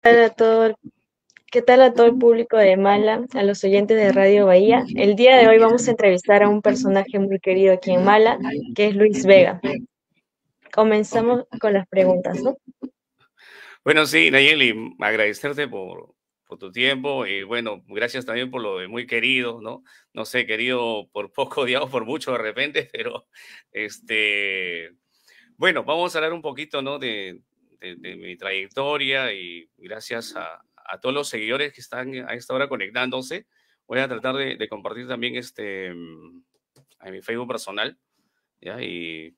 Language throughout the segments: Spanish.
tal a todo, ¿Qué tal a todo el público de Mala, a los oyentes de Radio Bahía? El día de hoy vamos a entrevistar a un personaje muy querido aquí en Mala, que es Luis Vega. Comenzamos con las preguntas, ¿no? Bueno, sí, Nayeli, agradecerte por, por tu tiempo y bueno, gracias también por lo de muy querido, ¿no? No sé, querido por poco, digamos, por mucho de repente, pero este, bueno, vamos a hablar un poquito, ¿no? De, de, mi trayectoria y gracias a, a, todos los seguidores que están a esta hora conectándose. Voy a tratar de, de compartir también este, mm, a mi Facebook personal. ¿ya? Y,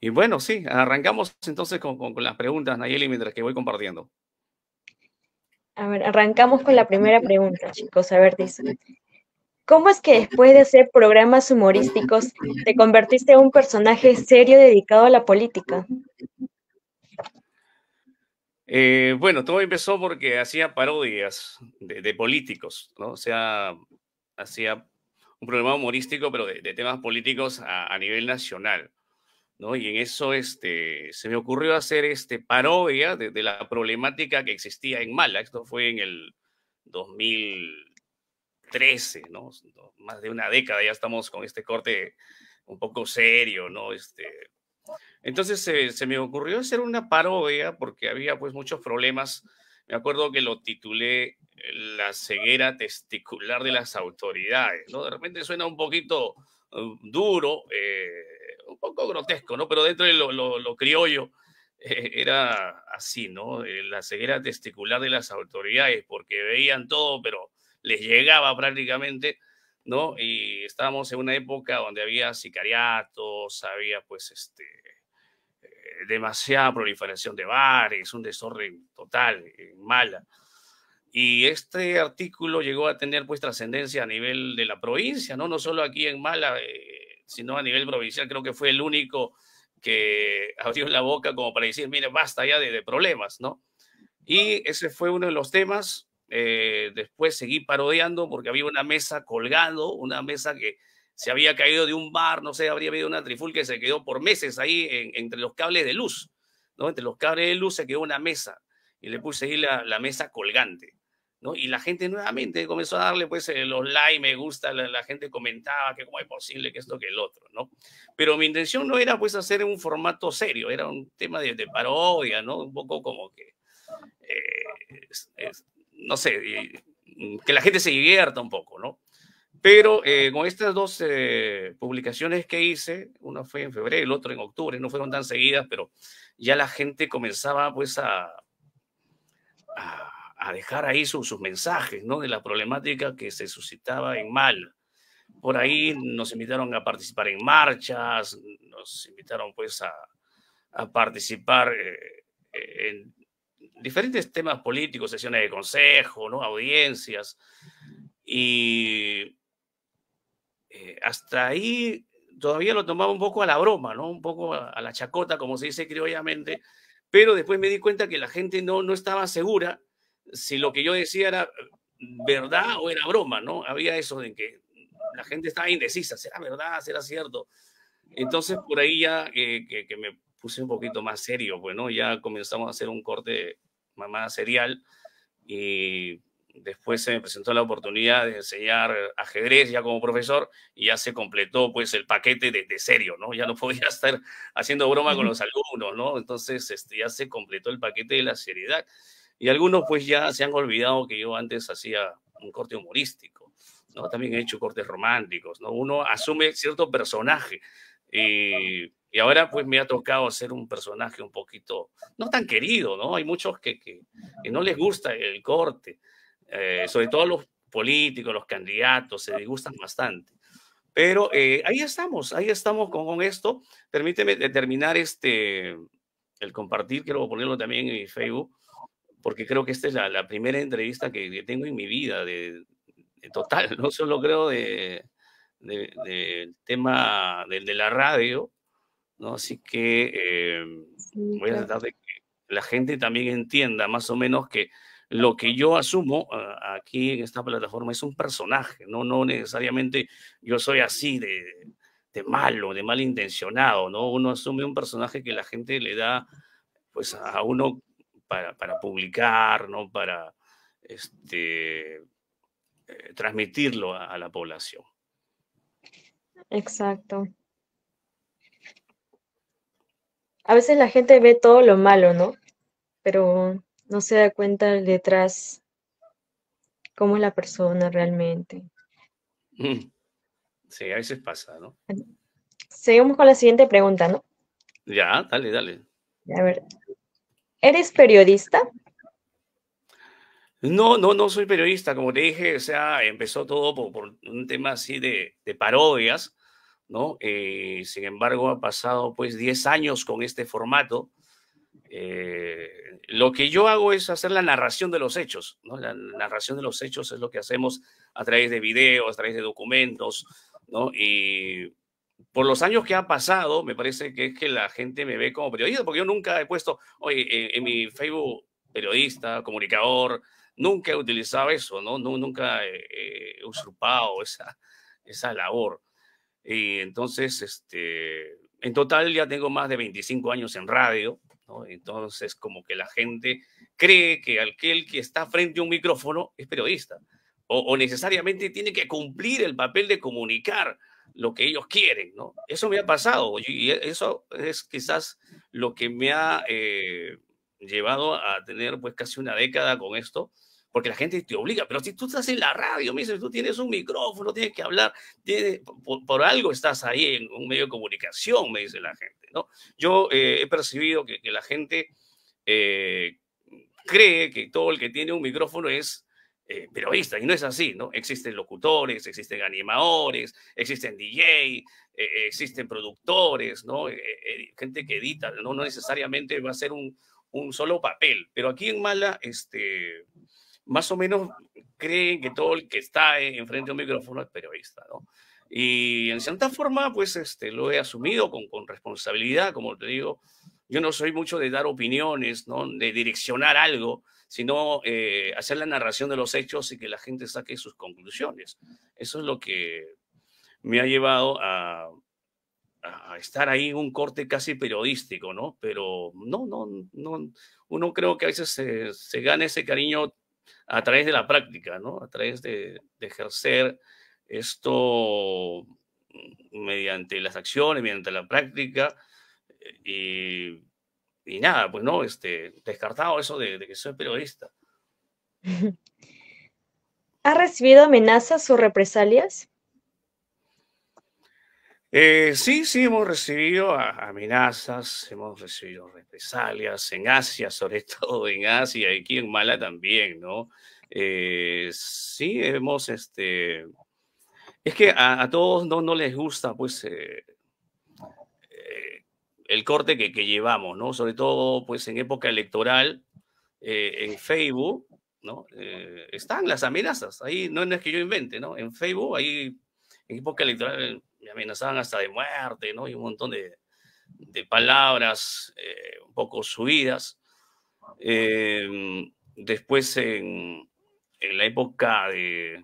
y bueno, sí, arrancamos entonces con, con, con las preguntas, Nayeli, mientras que voy compartiendo. A ver, arrancamos con la primera pregunta, chicos. A ver, dice, ¿cómo es que después de hacer programas humorísticos te convertiste en un personaje serio dedicado a la política? Eh, bueno, todo empezó porque hacía parodias de, políticos, ¿no? O sea, hacía un programa humorístico, pero de, temas políticos a, nivel nacional, ¿no? Y en eso este, se me ocurrió hacer este, parodia de, de, la problemática que existía en Mala. Esto fue en el 2013, ¿no? Más de una década ya estamos con este corte un poco serio, ¿no? Este, entonces se me ocurrió hacer una parodia porque había pues muchos problemas. Me acuerdo que lo titulé eh, La ceguera testicular de las autoridades, ¿no? De repente suena un poquito uh, duro, eh, un poco grotesco, ¿no? Pero dentro de lo, lo, lo criollo eh, era así, ¿no? Eh, la ceguera testicular de las autoridades porque veían todo, pero les llegaba prácticamente. ¿No? Y estábamos en una época donde había sicariatos, había pues este, demasiada proliferación de bares, un desorden total, eh, mala. Y este artículo llegó a tener pues trascendencia a nivel de la provincia, ¿no? No solo aquí en Mala, eh, sino a nivel provincial. Creo que fue el único que abrió la boca como para decir, mire, basta ya de, de problemas, ¿no? Y ese fue uno de los temas. Eh, después seguí parodiando porque había una mesa colgando, una mesa que se había caído de un bar, no sé, habría habido una trifulca que se quedó por meses ahí en, entre los cables de luz, ¿no? Entre los cables de luz se quedó una mesa y le puse ahí la, la mesa colgante, ¿no? Y la gente nuevamente comenzó a darle pues eh, los like, me gusta, la, gente comentaba que cómo es posible que esto que el otro, ¿no? Pero mi intención no era pues hacer un formato serio, era un tema de, de parodia, ¿no? Un poco como que, eh, no sé, que la gente se divierta un poco, ¿no? Pero eh, con estas dos eh, publicaciones que hice, una fue en febrero, el otro en octubre, no fueron tan seguidas, pero ya la gente comenzaba pues a, a, a dejar ahí su, sus mensajes, ¿no? De la problemática que se suscitaba en Mal. Por ahí nos invitaron a participar en marchas, nos invitaron pues a, a participar eh, en diferentes temas políticos, sesiones de consejo, ¿no? audiencias. Y eh, hasta ahí todavía lo tomaba un poco a la broma, ¿no? Un poco a, a, la chacota, como se dice criollamente, pero después me di cuenta que la gente no, no estaba segura si lo que yo decía era verdad o era broma, ¿no? Había eso de que la gente estaba indecisa, ¿será verdad? ¿Será cierto? Entonces por ahí ya eh, que, que, me puse un poquito más serio, pues, ¿no? Ya comenzamos a hacer un corte más serial y Después se me presentó la oportunidad de enseñar ajedrez ya como profesor y ya se completó pues el paquete de, de serio, ¿no? Ya no podía estar haciendo broma con los alumnos, ¿no? Entonces este, ya se completó el paquete de la seriedad. Y algunos pues ya se han olvidado que yo antes hacía un corte humorístico, ¿no? También he hecho cortes románticos, ¿no? Uno asume cierto personaje y, y ahora pues me ha tocado ser un personaje un poquito, no tan querido, ¿no? Hay muchos que, que, que no les gusta el corte eh, sobre todo los políticos, los candidatos, se disgustan bastante. Pero eh, ahí estamos, ahí estamos con, con, esto. Permíteme determinar este, el compartir, quiero ponerlo también en mi Facebook, porque creo que esta es la, la primera entrevista que, que, tengo en mi vida, de, de total, no solo creo de, del de tema de, de, la radio, ¿no? Así que eh, sí, voy a tratar de que la gente también entienda más o menos que lo que yo asumo uh, aquí en esta plataforma es un personaje, no, no necesariamente yo soy así de, de malo, de malintencionado, ¿no? Uno asume un personaje que la gente le da pues a uno para, para publicar, ¿no? Para este, eh, transmitirlo a, la población. Exacto. A veces la gente ve todo lo malo, ¿no? Pero no se da cuenta detrás cómo es la persona realmente. Sí, a veces pasa, ¿no? Seguimos con la siguiente pregunta, ¿no? Ya, dale, dale. A ver, ¿eres periodista? No, no, no soy periodista, como te dije, o sea, empezó todo por, un tema así de, parodias, ¿no? Eh, sin embargo, ha pasado pues 10 años con este formato. Eh, lo que yo hago es hacer la narración de los hechos, ¿no? La narración de los hechos es lo que hacemos a través de videos, a través de documentos, ¿no? Y por los años que ha pasado, me parece que es que la gente me ve como periodista, porque yo nunca he puesto, oye, en mi Facebook, periodista, comunicador, nunca he utilizado eso, ¿no? nunca he, usurpado esa, esa labor. Y entonces, este, en total ya tengo más de 25 años en radio. Entonces, como que la gente cree que aquel que está frente a un micrófono es periodista o, o necesariamente tiene que cumplir el papel de comunicar lo que ellos quieren, ¿no? Eso me ha pasado y eso es quizás lo que me ha eh, llevado a tener pues casi una década con esto, porque la gente te obliga, pero si tú estás en la radio, me dices, tú tienes un micrófono, tienes que hablar, por, algo estás ahí en un medio de comunicación, me dice la gente, ¿no? Yo eh, he percibido que, la gente eh, cree que todo el que tiene un micrófono es eh, periodista, y no es así, ¿no? Existen locutores, existen animadores, existen DJ, existen productores, ¿no? gente que edita, ¿no? No necesariamente va a ser un, un solo papel, pero aquí en Mala, este, más o menos creen que todo el que está enfrente de un micrófono es periodista, ¿no? Y en cierta forma, pues este, lo he asumido con, con responsabilidad, como te digo. Yo no soy mucho de dar opiniones, ¿no? De direccionar algo, sino eh, hacer la narración de los hechos y que la gente saque sus conclusiones. Eso es lo que me ha llevado a, a estar ahí en un corte casi periodístico, ¿no? Pero no, no, no, uno creo que a veces se, se gana ese cariño a través de la práctica, ¿no? A través de, ejercer esto mediante las acciones, mediante la práctica y, y nada, pues no, este, descartado eso de, de que soy periodista. ¿Ha recibido amenazas o represalias? Eh, sí, sí, hemos recibido amenazas, hemos recibido represalias en Asia, sobre todo en Asia, y aquí en Mala también, ¿no? Eh, sí, hemos, este, es que a, todos no, no, les gusta, pues, eh, el corte que, que, llevamos, ¿no? Sobre todo, pues, en época electoral, en Facebook, ¿no? están las amenazas, ahí no, no es que yo invente, ¿no? En Facebook, ahí, en época electoral me amenazaban hasta de muerte, ¿no? Y un montón de, de palabras eh, un poco subidas. Eh, después, en, en, la época de...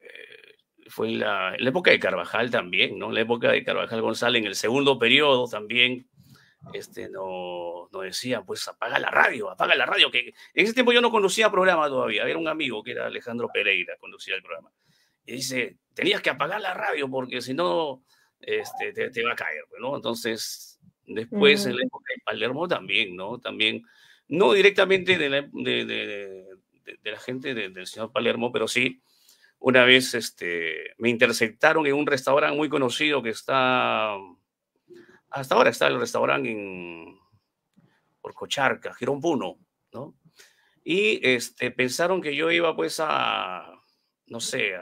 Eh, fue la, la, época de Carvajal también, ¿no? La época de Carvajal González, en el segundo periodo también, este, no, no decían, pues apaga la radio, apaga la radio, que en ese tiempo yo no conocía programa todavía, había un amigo que era Alejandro Pereira, conducía el programa y dice, tenías que apagar la radio porque si no, este, te, va a caer, ¿no? Entonces, después en la época de Palermo también, ¿no? También, no directamente de la, de, de, de la gente del señor Palermo, pero sí, una vez este, me interceptaron en un restaurante muy conocido que está, hasta ahora está el restaurante en por Cocharca, Girón Puno, ¿no? Y este, pensaron que yo iba pues a, no sé,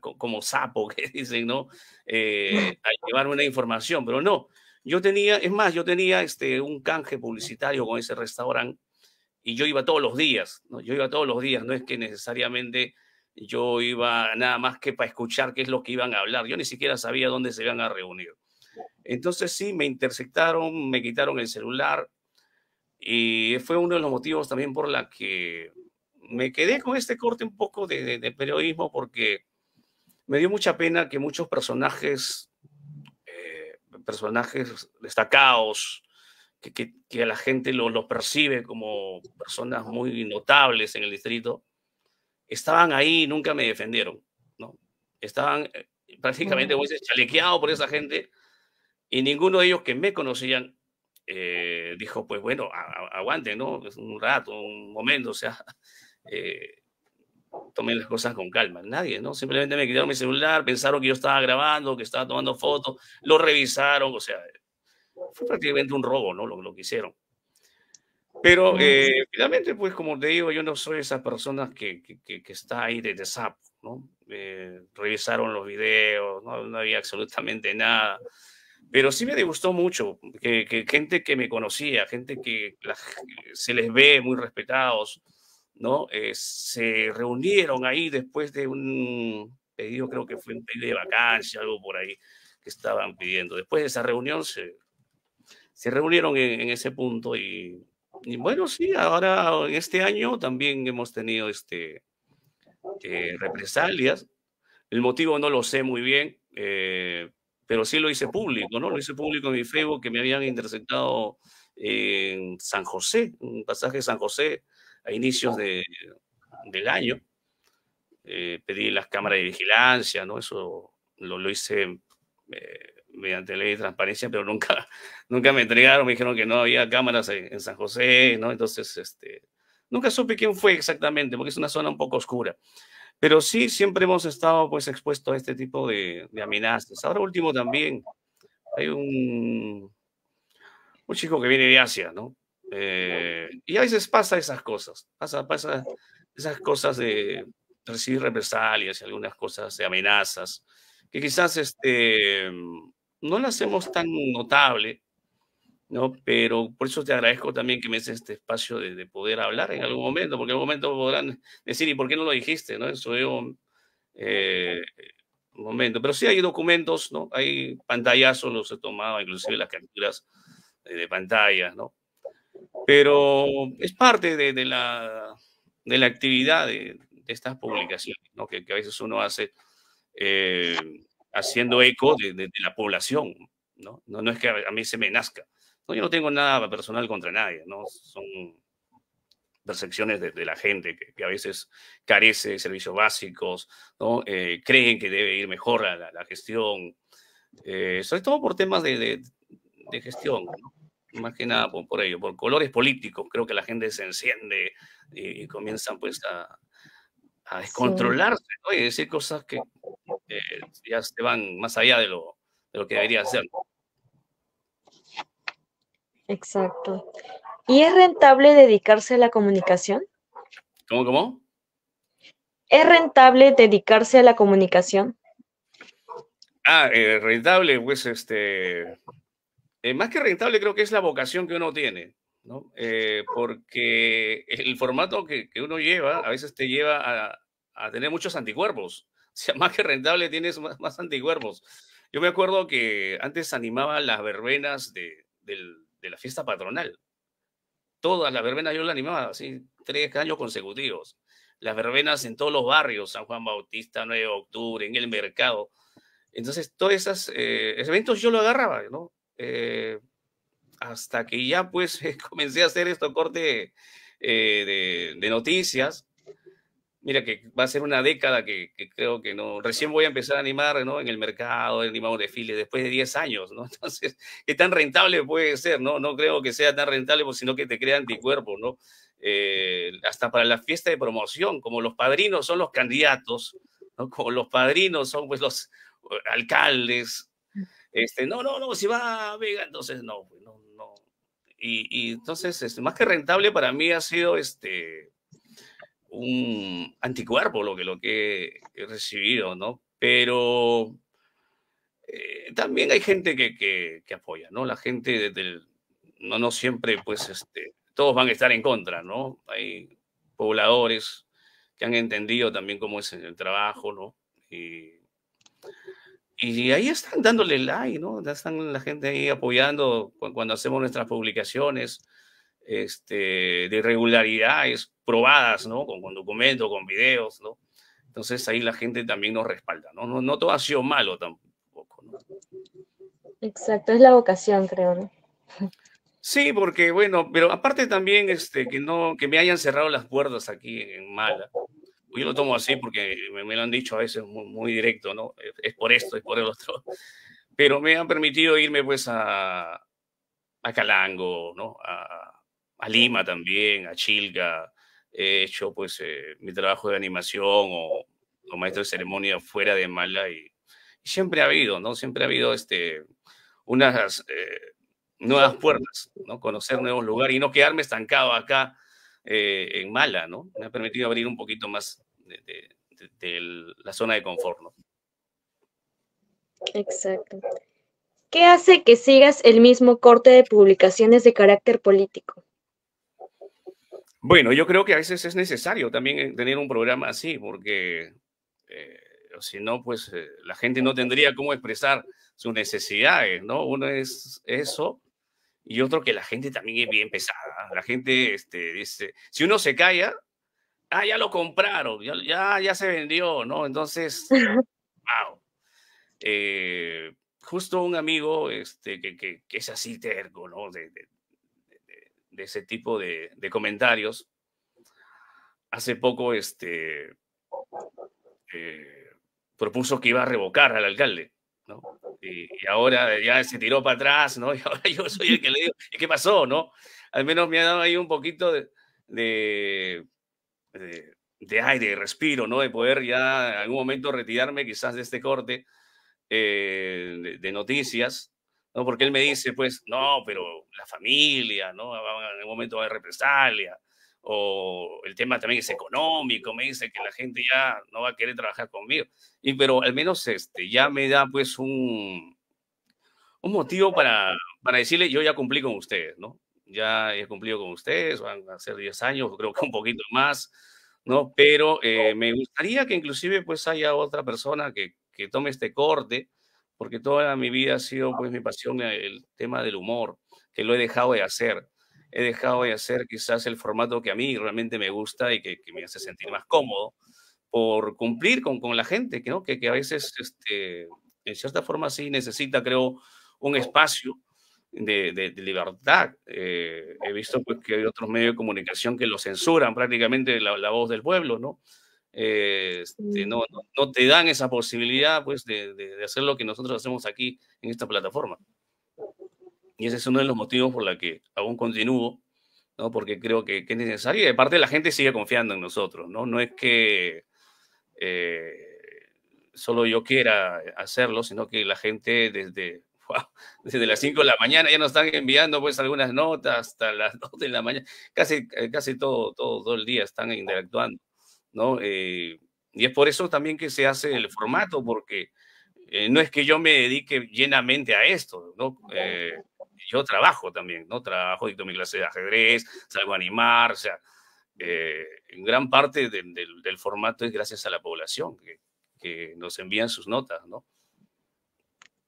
como sapo que dicen, ¿no? Eh, a llevar una información, pero no. Yo tenía, es más, yo tenía este, un canje publicitario con ese restaurante y yo iba todos los días, ¿no? Yo iba todos los días, no es que necesariamente yo iba nada más que para escuchar qué es lo que iban a hablar, yo ni siquiera sabía dónde se iban a reunir. Entonces sí, me interceptaron, me quitaron el celular y fue uno de los motivos también por la que me quedé con este corte un poco de, periodismo porque me dio mucha pena que muchos personajes, eh, personajes destacados, que, que, la gente los lo percibe como personas muy notables en el distrito, estaban ahí y nunca me defendieron, ¿no? Estaban eh, prácticamente, dices, chalequeados por esa gente y ninguno de ellos que me conocían eh, dijo, pues bueno, aguanten, ¿no? Es un rato, un momento, o sea, eh, tomen las cosas con calma. Nadie, ¿no? Simplemente me quitaron mi celular, pensaron que yo estaba grabando, que estaba tomando fotos, lo revisaron, o sea, fue prácticamente un robo, ¿no? Lo, lo que hicieron. Pero eh, finalmente, pues como te digo, yo no soy esa persona que, que, que está ahí de, de sapo, ¿no? Eh, revisaron los videos, ¿no? no había absolutamente nada. Pero sí me gustó mucho que, que gente que me conocía, gente que se les ve muy respetados, ¿no? Eh, se reunieron ahí después de un pedido, creo que fue un pedido de vacancia, algo por ahí que estaban pidiendo. Después de esa reunión se, se reunieron en, ese punto y, y, bueno, sí, ahora en este año también hemos tenido este, eh, represalias. El motivo no lo sé muy bien, eh, pero sí lo hice público, ¿no? Lo hice público en mi Facebook que me habían interceptado en San José, un pasaje de San José a inicios de, del año. Eh, pedí las cámaras de vigilancia, ¿no? Eso lo, lo hice eh, mediante ley de transparencia, pero nunca, nunca me entregaron, me dijeron que no había cámaras en, en, San José, ¿no? Entonces, este, nunca supe quién fue exactamente, porque es una zona un poco oscura. Pero sí, siempre hemos estado pues expuestos a este tipo de, de amenazas. Ahora último también, hay un, un chico que viene de Asia, ¿no? Eh, y a veces pasa esas cosas, pasa, pasa esas cosas de recibir represalias y algunas cosas de amenazas, que quizás este, no las hacemos tan notable, ¿no? Pero por eso te agradezco también que me des este espacio de, de, poder hablar en algún momento, porque en algún momento podrán decir, ¿y por qué no lo dijiste? ¿no? Eso yo, eh, momento. Pero sí hay documentos, ¿no? Hay pantallazos, los he tomado, inclusive las capturas de, de pantallas, ¿no? Pero es parte de, de, la, de la actividad de, de estas publicaciones, ¿no? Que, que, a veces uno hace eh, haciendo eco de, la población, ¿no? ¿no? No es que a mí se me nazca, no, yo no tengo nada personal contra nadie, ¿no? Son percepciones de, de la gente que, que, a veces carece de servicios básicos, ¿no? Eh, creen que debe ir mejor la, la, la gestión, eh, sobre todo por temas de, de, de gestión, ¿no? Más que nada por, por, ello, por colores políticos, creo que la gente se enciende y, y comienzan pues a, a descontrolarse sí. ¿no? y decir cosas que eh, ya se van más allá de lo, de lo que debería ser. Exacto. ¿Y es rentable dedicarse a la comunicación? ¿Cómo, cómo? ¿Es rentable dedicarse a la comunicación? Ah, eh, rentable, pues este. Eh, más que rentable, creo que es la vocación que uno tiene, ¿no? Eh, porque el formato que, que, uno lleva a veces te lleva a, a, tener muchos anticuerpos. O sea, más que rentable tienes más, más anticuerpos. Yo me acuerdo que antes animaba las verbenas de, del, de la fiesta patronal. Todas las verbenas yo las animaba, así, tres años consecutivos. Las verbenas en todos los barrios, San Juan Bautista, 9 de octubre, en el mercado. Entonces, todos esos eh, eventos yo lo agarraba, ¿no? Eh, hasta que ya pues comencé a hacer esto corte eh, de, noticias mira que va a ser una década que, creo que no, recién voy a empezar a animar, ¿no? En el mercado, he animado desfiles después de 10 años, ¿no? Entonces, ¿qué tan rentable puede ser, no? No creo que sea tan rentable, pues, sino que te crea anticuerpos, ¿no? Eh, hasta para la fiesta de promoción, como los padrinos son los candidatos. Como los padrinos son, pues, los alcaldes, este, no, no, no, si va Vega, entonces no, no, no. Y, y entonces, este, más que rentable para mí ha sido, este, un anticuerpo lo que, lo que he recibido, ¿no? Pero eh, también hay gente que, que, que, apoya, ¿no? La gente del, no, no siempre, pues, este, todos van a estar en contra, ¿no? Hay pobladores que han entendido también cómo es el trabajo, ¿no? Y, y ahí están dándole like, ¿no? Ya están la gente ahí apoyando cuando hacemos nuestras publicaciones este, de irregularidades probadas, ¿no? Con, con documentos, con videos, ¿no? Entonces ahí la gente también nos respalda, ¿no? No, no todo ha sido malo tampoco, ¿no? Exacto, es la vocación, creo, ¿no? Sí, porque bueno, pero aparte también este, que, no, que me hayan cerrado las puertas aquí en Mala. Yo lo tomo así porque me, lo han dicho a veces muy, directo, ¿no? Es por esto, es por el otro. Pero me han permitido irme pues a, a Calango, ¿no? A, a Lima también, a Chilga. He hecho pues eh, mi trabajo de animación o, o, maestro de ceremonia fuera de Mala y, siempre ha habido, ¿no? Siempre ha habido este, unas... Eh, nuevas puertas, ¿no? conocer nuevos lugares y no quedarme estancado acá eh, en Mala, ¿no? Me ha permitido abrir un poquito más de, la zona de confort, ¿no? Exacto. ¿Qué hace que sigas el mismo corte de publicaciones de carácter político? Bueno, yo creo que a veces es necesario también tener un programa así, porque eh, si no, pues eh, la gente no tendría cómo expresar sus necesidades, ¿no? Uno es eso, y otro que la gente también es bien pesada. La gente este, dice, si uno se calla, ah, ya lo compraron, ya, ya, se vendió, ¿no? Entonces, wow. Eh, justo un amigo este, que, que, es así terco, ¿no? De, de, ese tipo de, comentarios. Hace poco este, eh, propuso que iba a revocar al alcalde. Y, ahora ya se tiró para atrás, ¿no? Y ahora yo soy el que le digo, ¿y qué pasó, no? Al menos me ha dado ahí un poquito de, de, de, aire, de respiro, ¿no? De poder ya en algún momento retirarme quizás de este corte eh, de, noticias, ¿no? Porque él me dice, pues, no, pero la familia, ¿no? En algún momento va a haber represalia, o el tema también es económico, me dice que la gente ya no va a querer trabajar conmigo. Y pero al menos este, ya me da pues un, un motivo para, para decirle, yo ya cumplí con ustedes, ¿no? Ya he cumplido con ustedes, van a ser 10 años, creo que un poquito más, ¿no? Pero eh, me gustaría que inclusive pues haya otra persona que, que tome este corte, porque toda mi vida ha sido pues mi pasión el tema del humor, que lo he dejado de hacer he dejado de hacer quizás el formato que a mí realmente me gusta y que, me hace sentir más cómodo por cumplir con, con la gente, que, ¿no? que, que a veces, este, en cierta forma, sí necesita, creo, un espacio de, de, libertad. Eh, he visto pues, que hay otros medios de comunicación que lo censuran prácticamente la, voz del pueblo, ¿no? Eh, este, no, no, te dan esa posibilidad pues, de, de, hacer lo que nosotros hacemos aquí en esta plataforma. Y ese es uno de los motivos por los que aún continúo, ¿no? porque creo que, es necesario. Y de parte la gente sigue confiando en nosotros. No, no es que eh, solo yo quiera hacerlo, sino que la gente desde, desde las 5 de la mañana ya nos están enviando pues algunas notas hasta las 2 de la mañana. Casi, eh, casi todo, todo, todo el día están interactuando. ¿no? Eh, y es por eso también que se hace el formato, porque no es que yo me dedique llenamente a esto, ¿no? Yo trabajo también, ¿no? Trabajo, dicto mi clase de ajedrez, salgo a animar, o sea, eh, en gran parte del formato es gracias a la población que, que, nos envían sus notas, ¿no?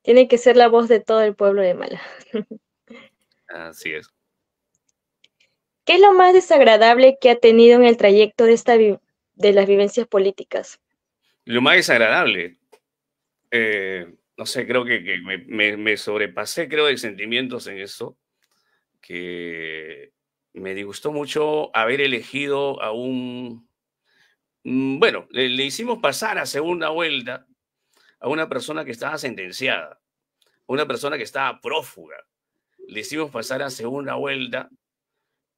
Tiene que ser la voz de todo el pueblo de Mala. Así es. ¿Qué es lo más desagradable que ha tenido en el trayecto de, esta de las vivencias políticas? Lo más desagradable. Eh, no sé, creo que, me, sobrepasé, creo, de sentimientos en eso, que me disgustó mucho haber elegido a un, mm, bueno, le, hicimos pasar a segunda vuelta a una persona que estaba sentenciada, una persona que estaba prófuga. Le hicimos pasar a segunda vuelta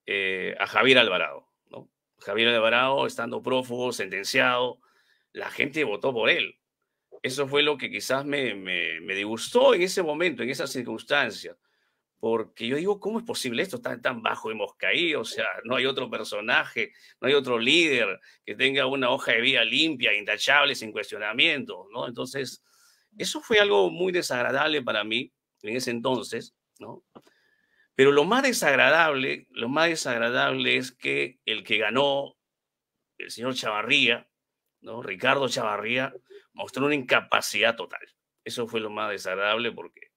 eh, a Javier Alvarado, ¿no? Javier Alvarado estando prófugo, sentenciado, la gente votó por él eso fue lo que quizás me, disgustó en ese momento, en esa circunstancia, porque yo digo, ¿cómo es posible esto? Tan, tan bajo hemos caído, o sea, no hay otro personaje, no hay otro líder que tenga una hoja de vida limpia, intachable, sin cuestionamiento, ¿no? Entonces, eso fue algo muy desagradable para mí en ese entonces, ¿no? Pero lo más desagradable, lo más desagradable es que el que ganó, el señor Chavarría, ¿no? Ricardo Chavarría, mostró una incapacidad total. Eso fue lo más desagradable porque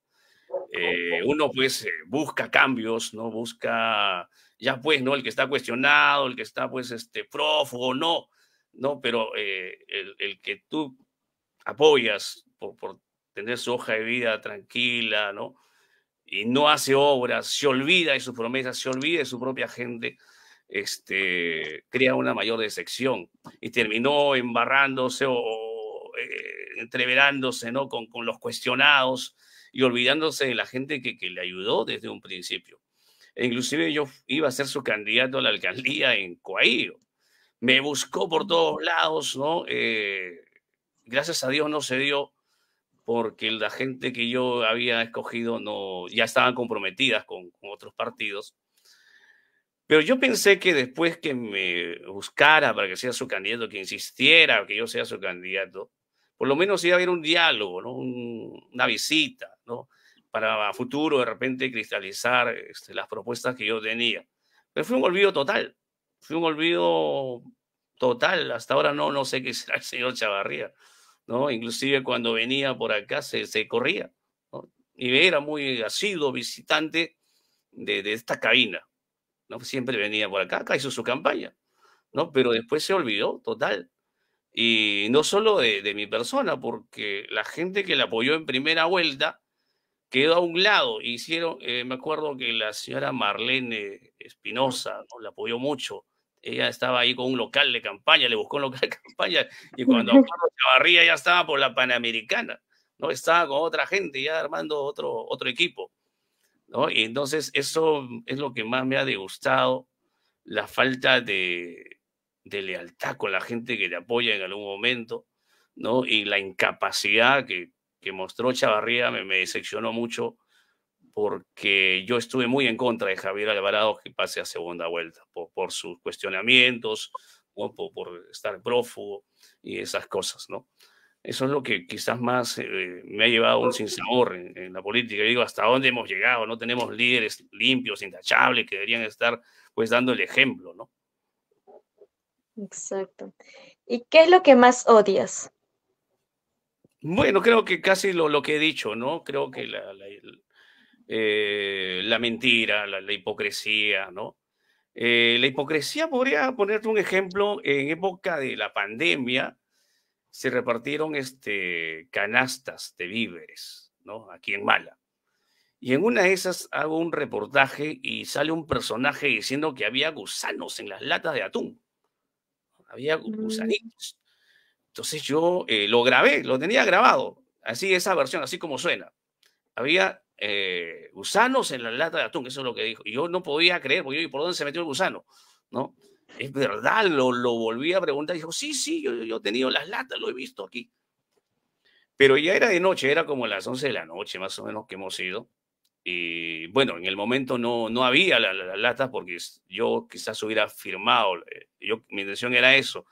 eh, uno pues eh, busca cambios, ¿no? Busca, ya pues, ¿no? El que está cuestionado, el que está pues este prófugo, no, ¿no? Pero eh, el, que tú apoyas por, por, tener su hoja de vida tranquila, ¿no? y no hace obras, se olvida de sus promesas, se olvida de su propia gente, este, crea una mayor decepción y terminó embarrándose o, eh, entreverándose ¿no? con, con, los cuestionados y olvidándose de la gente que, que le ayudó desde un principio. E inclusive yo iba a ser su candidato a la alcaldía en Coahuila. Me buscó por todos lados, ¿no? Eh, gracias a Dios no se dio porque la gente que yo había escogido no, ya estaban comprometidas con, con otros partidos. Pero yo pensé que después que me buscara para que sea su candidato, que insistiera que yo sea su candidato, por lo menos iba a haber un diálogo, ¿no? una visita, ¿no? para a futuro de repente cristalizar este, las propuestas que yo tenía. Pero fue un olvido total, fue un olvido total. Hasta ahora no, no sé qué será el señor Chavarría. ¿no? Inclusive cuando venía por acá se, se corría. ¿no? Y era muy asiduo visitante de, de, esta cabina. ¿no? Siempre venía por acá, acá hizo su campaña. ¿no? Pero después se olvidó total. Y no solo de, de mi persona, porque la gente que la apoyó en primera vuelta quedó a un lado. Hicieron, eh, me acuerdo que la señora Marlene Espinosa ¿no? la apoyó mucho ella estaba ahí con un local de campaña, le buscó un local de campaña, y cuando Chavarría ya estaba por la Panamericana, ¿no? Estaba con otra gente ya armando otro, otro equipo, ¿no? Y entonces eso es lo que más me ha degustado, la falta de, de lealtad con la gente que te apoya en algún momento, ¿no? Y la incapacidad que, que mostró Chavarría me, me decepcionó mucho porque yo estuve muy en contra de Javier Alvarado que pase a segunda vuelta por, por sus cuestionamientos, por, por, estar prófugo y esas cosas, ¿no? Eso es lo que quizás más eh, me ha llevado un sinsabor en, en la política. Yo digo, ¿hasta dónde hemos llegado? No tenemos líderes limpios, intachables, que deberían estar pues dando el ejemplo, ¿no? Exacto. ¿Y qué es lo que más odias? Bueno, creo que casi lo, lo que he dicho, ¿no? Creo que la, la, eh, mentira, la, la, hipocresía, ¿no? Eh, la hipocresía podría ponerte un ejemplo, en época de la pandemia se repartieron este, canastas de víveres, ¿no? Aquí en Mala. Y en una de esas hago un reportaje y sale un personaje diciendo que había gusanos en las latas de atún. Había Mm. gusanitos. Entonces yo eh, lo grabé, lo tenía grabado, así esa versión, así como suena. Había eh, gusanos en la lata de atún, eso es lo que dijo. Y yo no podía creer, porque yo, ¿y por dónde se metió el gusano? ¿No? Es verdad, lo, lo volví a preguntar y dijo, sí, sí, yo, yo he tenido las latas, lo he visto aquí. Pero ya era de noche, era como las 11 de la noche más o menos que hemos ido. Y bueno, en el momento no, no había las la, la latas porque yo quizás hubiera firmado, eh, yo, mi intención era eso.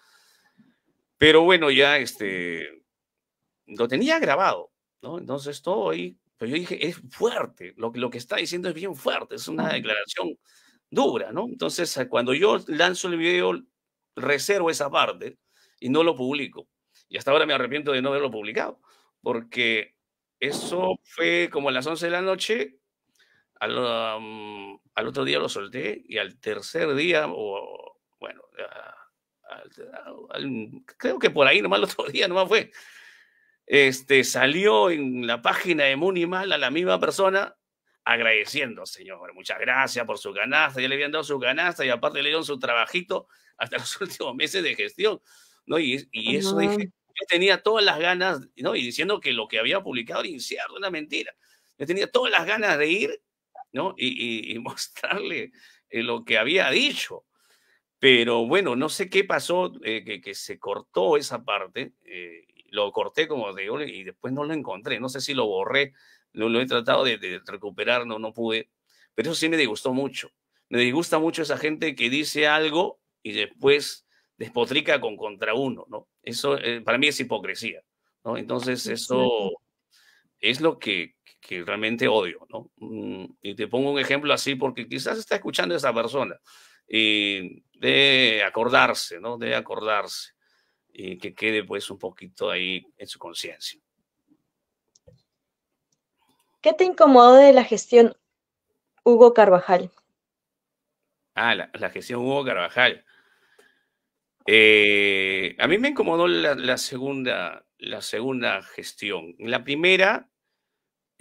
Pero bueno, ya este, lo tenía grabado, ¿no? Entonces todo ahí pero yo dije, es fuerte, lo, lo que está diciendo es bien fuerte, es una declaración dura, ¿no? Entonces, cuando yo lanzo el video, reservo esa parte y no lo publico. Y hasta ahora me arrepiento de no haberlo publicado, porque eso fue como a las 11 de la noche, al, um, al otro día lo solté y al tercer día, o bueno, creo que por ahí nomás el otro día nomás fue, este, salió en la página de Munimal a la misma persona agradeciendo, señor, muchas gracias por su canasta, ya le habían dado su canasta y aparte le dieron su trabajito hasta los últimos meses de gestión, ¿no? Y, y eso dije, yo tenía todas las ganas, ¿no? Y diciendo que lo que había publicado era incierto, una mentira. Yo tenía todas las ganas de ir, ¿no? Y, y, y mostrarle eh, lo que había dicho. Pero bueno, no sé qué pasó, eh, que, que, se cortó esa parte. Eh, lo corté como digo y después no lo encontré. No sé si lo borré, lo, lo he tratado de, de, recuperar, no, no pude. Pero eso sí me disgustó mucho. Me disgusta mucho esa gente que dice algo y después despotrica con contra uno, ¿no? Eso para mí es hipocresía, ¿no? Entonces eso es lo que, que realmente odio, ¿no? Mm, y te pongo un ejemplo así porque quizás está escuchando a esa persona y de acordarse, ¿no? De acordarse y que quede pues un poquito ahí en su conciencia. ¿Qué te incomodó de la gestión Hugo Carvajal? Ah, la, la gestión Hugo Carvajal. Eh, a mí me incomodó la, la, segunda, la segunda gestión. La primera,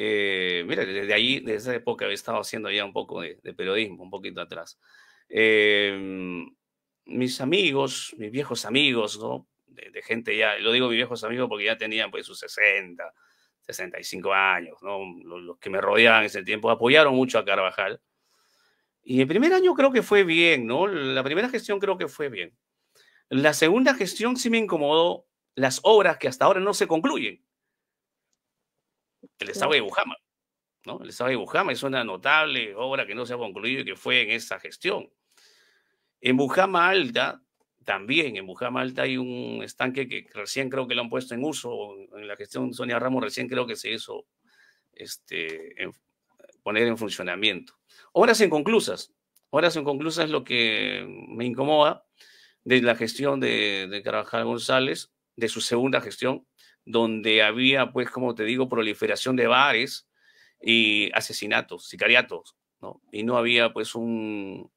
Eh, mira, desde ahí, desde esa época, he estado haciendo ya un poco de, periodismo, un poquito atrás. Em, mis amigos, mis viejos amigos, ¿no? De, gente ya, lo digo mis viejos amigos porque ya tenían pues sus 60, 65 años, ¿no? Los, que me rodeaban en ese tiempo apoyaron mucho a Carvajal. Y el primer año creo que fue bien, ¿no? La primera gestión creo que fue bien. La segunda gestión sí me incomodó las obras que hasta ahora no se concluyen. El estado de Bujama, ¿no? El estado de Bujama es una notable obra que no se ha concluido y que fue en esa gestión. En Bujama Alta, también en Bujama Alta hay un estanque que recién creo que lo han puesto en uso, en la gestión de Sonia Ramos recién creo que se hizo este, poner en funcionamiento. Obras inconclusas, obras inconclusas es lo que me incomoda de la gestión de, de Carvajal González, de su segunda gestión, donde había, pues, como te digo, proliferación de bares y asesinatos, sicariatos, ¿no? Y no había, pues, un,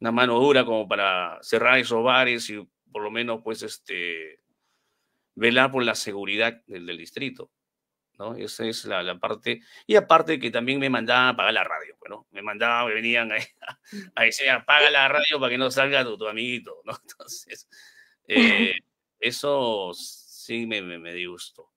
una mano dura como para cerrar esos bares y por lo menos, pues, este, velar por la seguridad del, distrito. ¿no? Esa es la, la, parte. Y aparte que también me mandaban a apagar la radio, bueno, pues, me mandaban, me venían a, a, decir, apaga la radio para que no salga tu, tu amiguito, ¿no? Entonces, eh, eso sí me, me, me disgustó.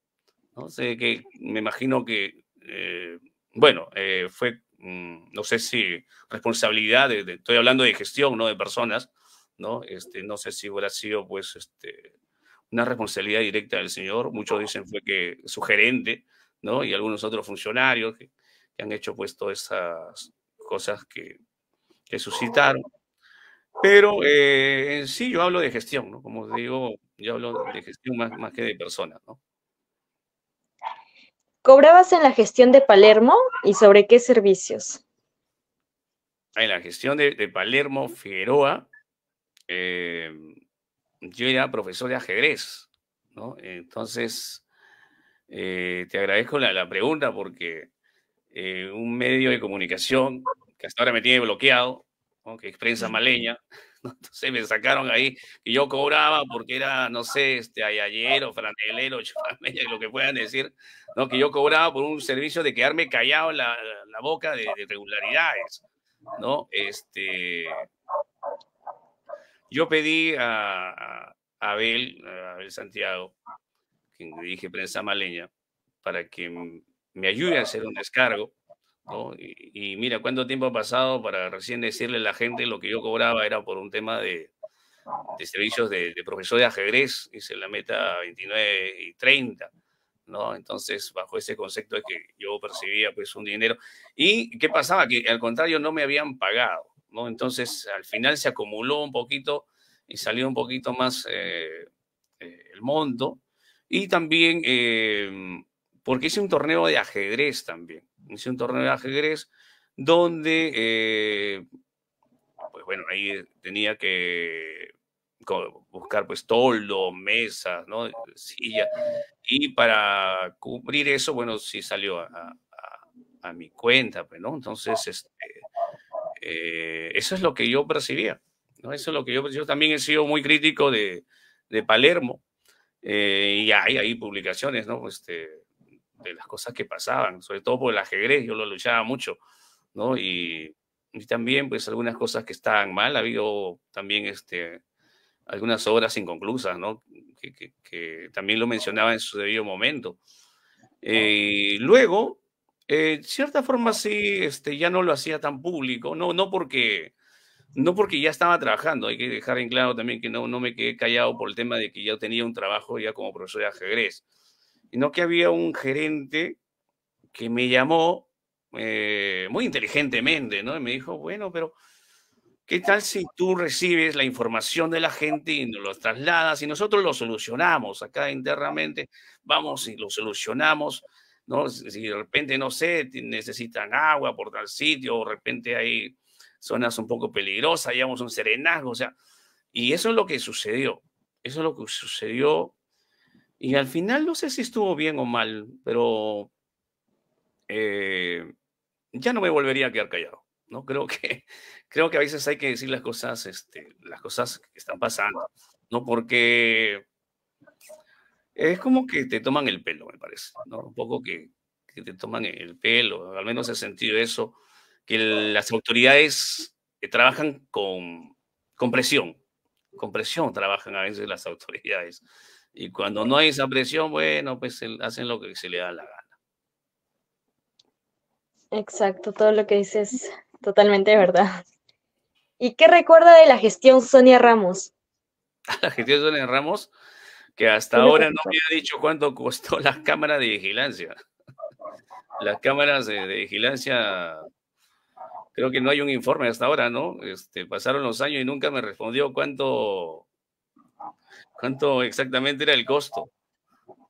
¿no? Sé que me imagino que, eh, bueno, eh, fue, mm, no sé si responsabilidad, de, estoy hablando de gestión, no de personas, ¿no? Este, no sé si hubiera sido, pues, este, una responsabilidad directa del señor. Muchos dicen fue que su gerente, ¿no? Y algunos otros funcionarios que, que han hecho, pues, todas esas cosas que, que suscitaron. Pero eh, en sí yo hablo de gestión, ¿no? Como digo, yo hablo de gestión más, más que de personas, ¿no? ¿Cobrabas en la gestión de Palermo y sobre qué servicios? En la gestión de, de Palermo, Figueroa, eh, yo era profesor de ajedrez, ¿no? Entonces, eh, te agradezco la, la pregunta porque eh, un medio de comunicación que hasta ahora me tiene bloqueado, que es prensa maleña. Entonces me sacaron ahí y yo cobraba porque era, no sé, este, ayayero, franelero, lo que puedan decir, ¿no? que yo cobraba por un servicio de quedarme callado la, la boca de, de, irregularidades. ¿no? Este, yo pedí a, a, Abel, a Abel Santiago, quien dije prensa maleña, para que me ayude a hacer un descargo y, mira, cuánto tiempo ha pasado para recién decirle a la gente lo que yo cobraba era por un tema de, de servicios de, de, profesor de ajedrez, hice la meta 29 y 30, ¿no? Entonces, bajo ese concepto es que yo percibía pues un dinero. ¿Y qué pasaba? Que al contrario no me habían pagado, ¿no? Entonces, al final se acumuló un poquito y salió un poquito más eh, eh, el monto. Y también eh, porque hice un torneo de ajedrez también hice un torneo de ajedrez donde, eh, pues bueno, ahí tenía que buscar pues toldo, mesas, ¿no? Silla. Y para cubrir eso, bueno, sí salió a mi cuenta, pues, ¿no? Entonces, este, eh, eso es lo que yo percibía, ¿no? Eso es lo que yo, yo también he sido muy crítico de, de Palermo. Eh, y hay, hay publicaciones, ¿no? Este, de las cosas que pasaban, sobre todo por el ajedrez, yo lo luchaba mucho, ¿no? Y, y también, pues, algunas cosas que estaban mal, ha habido también, este, algunas obras inconclusas, ¿no? Que, que, también lo mencionaba en su debido momento. Eh, luego, cierta forma sí, este, ya no lo hacía tan público, no, no porque no porque ya estaba trabajando, hay que dejar en claro también que no, no me quedé callado por el tema de que ya tenía un trabajo ya como profesor de ajedrez sino que había un gerente que me llamó eh, muy inteligentemente, ¿no? Y me dijo, bueno, pero ¿qué tal si tú recibes la información de la gente y nos lo trasladas y nosotros lo solucionamos acá internamente? Vamos y lo solucionamos, ¿no? Si de repente, no sé, necesitan agua por tal sitio, o de repente hay zonas un poco peligrosas, llevamos un serenazgo, o sea, y eso es lo que sucedió. Eso es lo que sucedió y al final no sé si estuvo bien o mal, pero eh, ya no me volvería a quedar callado. ¿no? Creo, que, creo que a veces hay que decir las cosas, este, las cosas que están pasando, ¿no? Porque es como que te toman el pelo, me parece, ¿no? Un poco que, que te toman el pelo, al menos he sentido eso, que las autoridades eh, trabajan con, con presión, con presión trabajan a veces las autoridades. Y cuando no hay esa presión, bueno, pues hacen lo que se le da la gana. Exacto, todo lo que dices totalmente verdad. ¿Y qué recuerda de la gestión Sonia Ramos? La gestión Sonia Ramos, que hasta ahora no me ha dicho cuánto costó las cámaras de vigilancia. Las cámaras de, vigilancia, creo que no hay un informe hasta ahora, ¿no? Este, pasaron los años y nunca me respondió cuánto, cuánto exactamente era el costo.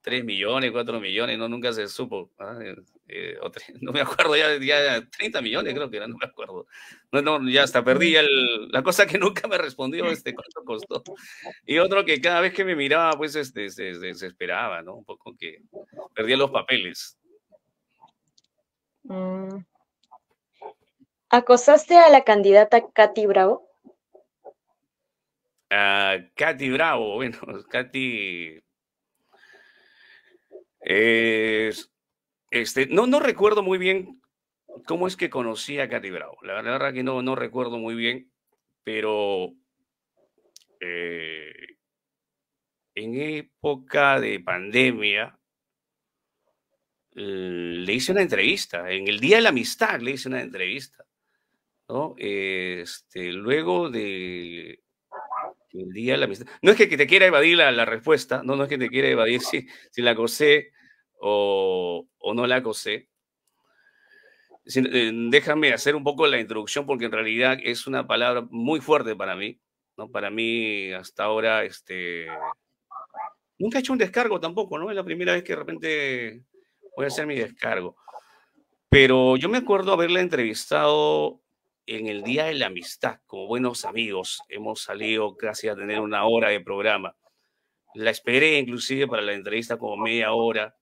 3 millones, 4 millones, no, nunca se supo. ¿ah? Eh, eh, no me acuerdo, ya, ya 30 millones creo que era, no me acuerdo. No, no, ya hasta perdí el, la cosa que nunca me respondió, este, cuánto costó. Y otro que cada vez que me miraba, pues este, se, desesperaba, ¿no? Un poco que perdía los papeles. Mm. ¿Acosaste a la candidata Katy Bravo? A Katy Bravo, bueno, Katy este, no, no recuerdo muy bien cómo es que conocí a Katy Bravo. La, verdad que no, no recuerdo muy bien, pero eh, en época de pandemia le hice una entrevista. En el Día de la Amistad le hice una entrevista. ¿no? Este, luego de el día de la amistad. No es que te quiera evadir la, respuesta, no, no es que te quiera evadir si, si la acosé o, o no la acosé. Eh, déjame hacer un poco la introducción porque en realidad es una palabra muy fuerte para mí. ¿no? Para mí, hasta ahora, este, nunca he hecho un descargo tampoco, ¿no? Es la primera vez que de repente voy a hacer mi descargo. Pero yo me acuerdo haberla entrevistado en el Día de la Amistad, como buenos amigos, hemos salido casi a tener una hora de programa. La esperé inclusive para la entrevista como media hora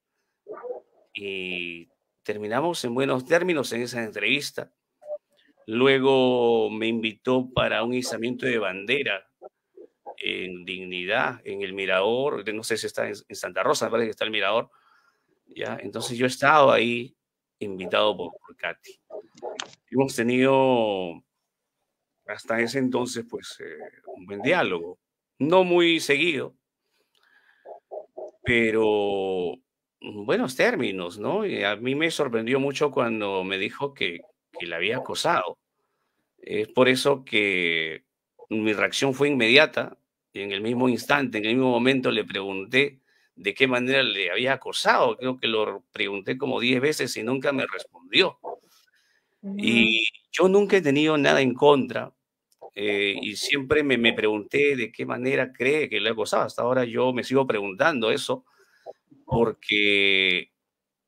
y terminamos en buenos términos en esa entrevista. Luego me invitó para un izamiento de bandera en Dignidad, en el Mirador, no sé si está en, Santa Rosa, parece que está el Mirador. ¿ya? Entonces yo he estado ahí invitado por, por Katy hemos tenido hasta ese entonces, pues, eh, un buen diálogo. No muy seguido, pero buenos términos, ¿no? Y a mí me sorprendió mucho cuando me dijo que, que la había acosado. Es por eso que mi reacción fue inmediata. Y en el mismo instante, en el mismo momento, le pregunté de qué manera le había acosado. Creo que lo pregunté como 10 veces y nunca me respondió. Y yo nunca he tenido nada en contra eh, y siempre me, me, pregunté de qué manera cree que le ha acosado. Hasta ahora yo me sigo preguntando eso porque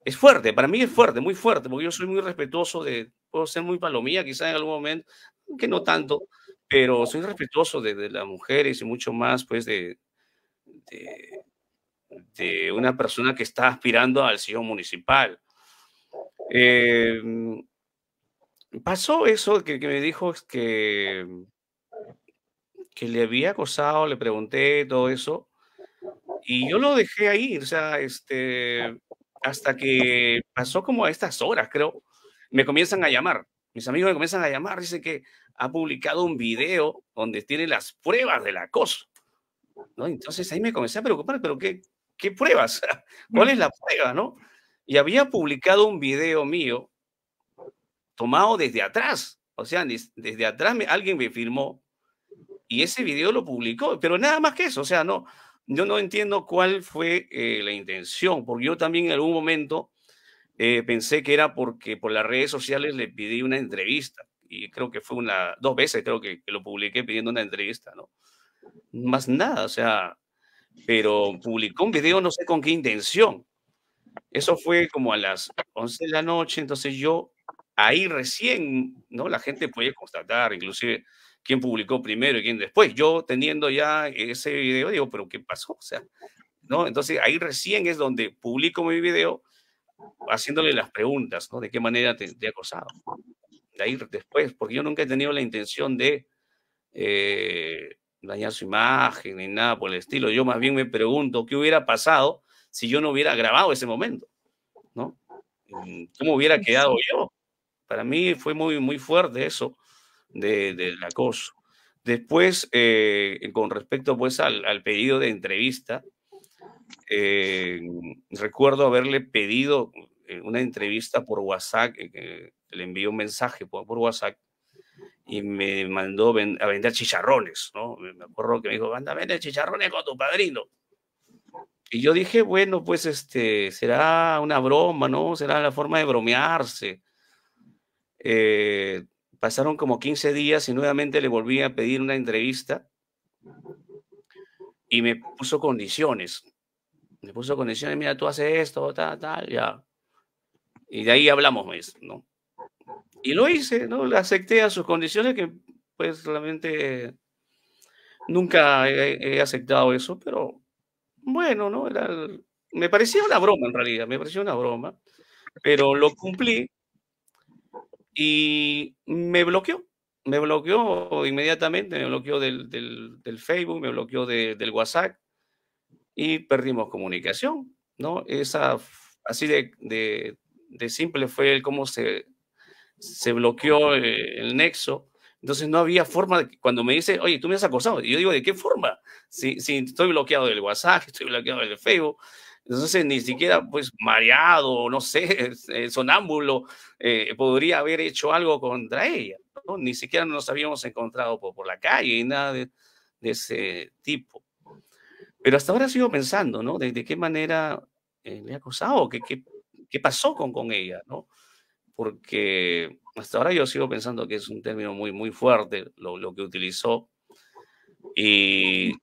es fuerte, para mí es fuerte, muy fuerte, porque yo soy muy respetuoso de, puedo ser muy palomía quizá en algún momento, que no tanto, pero soy respetuoso de, de las mujeres y mucho más pues de, de, de, una persona que está aspirando al sillón municipal. Eh, pasó eso que, me dijo que, que le había acosado, le pregunté todo eso, y yo lo dejé ahí, o sea, este, hasta que pasó como a estas horas, creo, me comienzan a llamar, mis amigos me comienzan a llamar, dicen que ha publicado un video donde tiene las pruebas del acoso, ¿no? Entonces ahí me comencé a preocupar, pero ¿qué, qué pruebas? ¿Cuál es la prueba, no? Y había publicado un video mío tomado desde atrás. O sea, desde atrás alguien me filmó y ese video lo publicó, pero nada más que eso. O sea, no, yo no entiendo cuál fue eh, la intención, porque yo también en algún momento eh, pensé que era porque por las redes sociales le pedí una entrevista y creo que fue una, dos veces creo que, que lo publiqué pidiendo una entrevista, ¿no? Más nada, o sea, pero publicó un video no sé con qué intención. Eso fue como a las 11 de la noche, entonces yo ahí recién, ¿no? La gente puede constatar, inclusive, quién publicó primero y quién después. Yo teniendo ya ese video, digo, pero ¿qué pasó? O sea, ¿no? Entonces ahí recién es donde publico mi video haciéndole las preguntas, ¿no? De qué manera te, he acosado. De ahí después, porque yo nunca he tenido la intención de eh, dañar su imagen ni nada por el estilo. Yo más bien me pregunto qué hubiera pasado si yo no hubiera grabado ese momento, ¿no? mm, ¿cómo hubiera quedado yo? Para mí fue muy, muy fuerte eso del de, acoso. Después, eh, con respecto pues al, al, pedido de entrevista, eh, recuerdo haberle pedido eh, una entrevista por WhatsApp, le envió un mensaje por, por WhatsApp y me mandó a vender chicharrones, ¿no? Me acuerdo que me dijo, anda a vender chicharrones con tu padrino. Y yo dije, bueno, pues este, será una broma, ¿no? Será la forma de bromearse. Eh, pasaron como 15 días y nuevamente le volví a pedir una entrevista y me puso condiciones. Me puso condiciones, mira, tú haces esto, tal, tal, ya. Y de ahí hablamos, pues, ¿no? Y lo hice, ¿no? Le acepté a sus condiciones que pues realmente nunca he, aceptado eso, pero bueno, ¿no? Era, me parecía una broma en realidad, me parecía una broma, pero lo cumplí y me bloqueó, me bloqueó inmediatamente, me bloqueó del, del, Facebook, me bloqueó del WhatsApp y perdimos comunicación, ¿no? Esa, así de, de, de simple fue el cómo se se bloqueó eh, el nexo. Entonces no había forma de cuando me dice, oye, tú me has acosado. Yo digo, ¿de qué forma? Si, si estoy bloqueado del WhatsApp, estoy bloqueado del Facebook. Entonces ni siquiera, pues, mareado, no sé, eh, sonámbulo, eh, podría haber hecho algo contra ella. Ni siquiera nos habíamos encontrado por, por la calle y nada de, ese tipo. Pero hasta ahora sigo pensando, ¿no? De, qué manera le ha acosado, qué, qué, qué pasó con, con ella, ¿no? Porque hasta ahora yo sigo pensando que es un término muy, muy fuerte lo, que utilizó. Y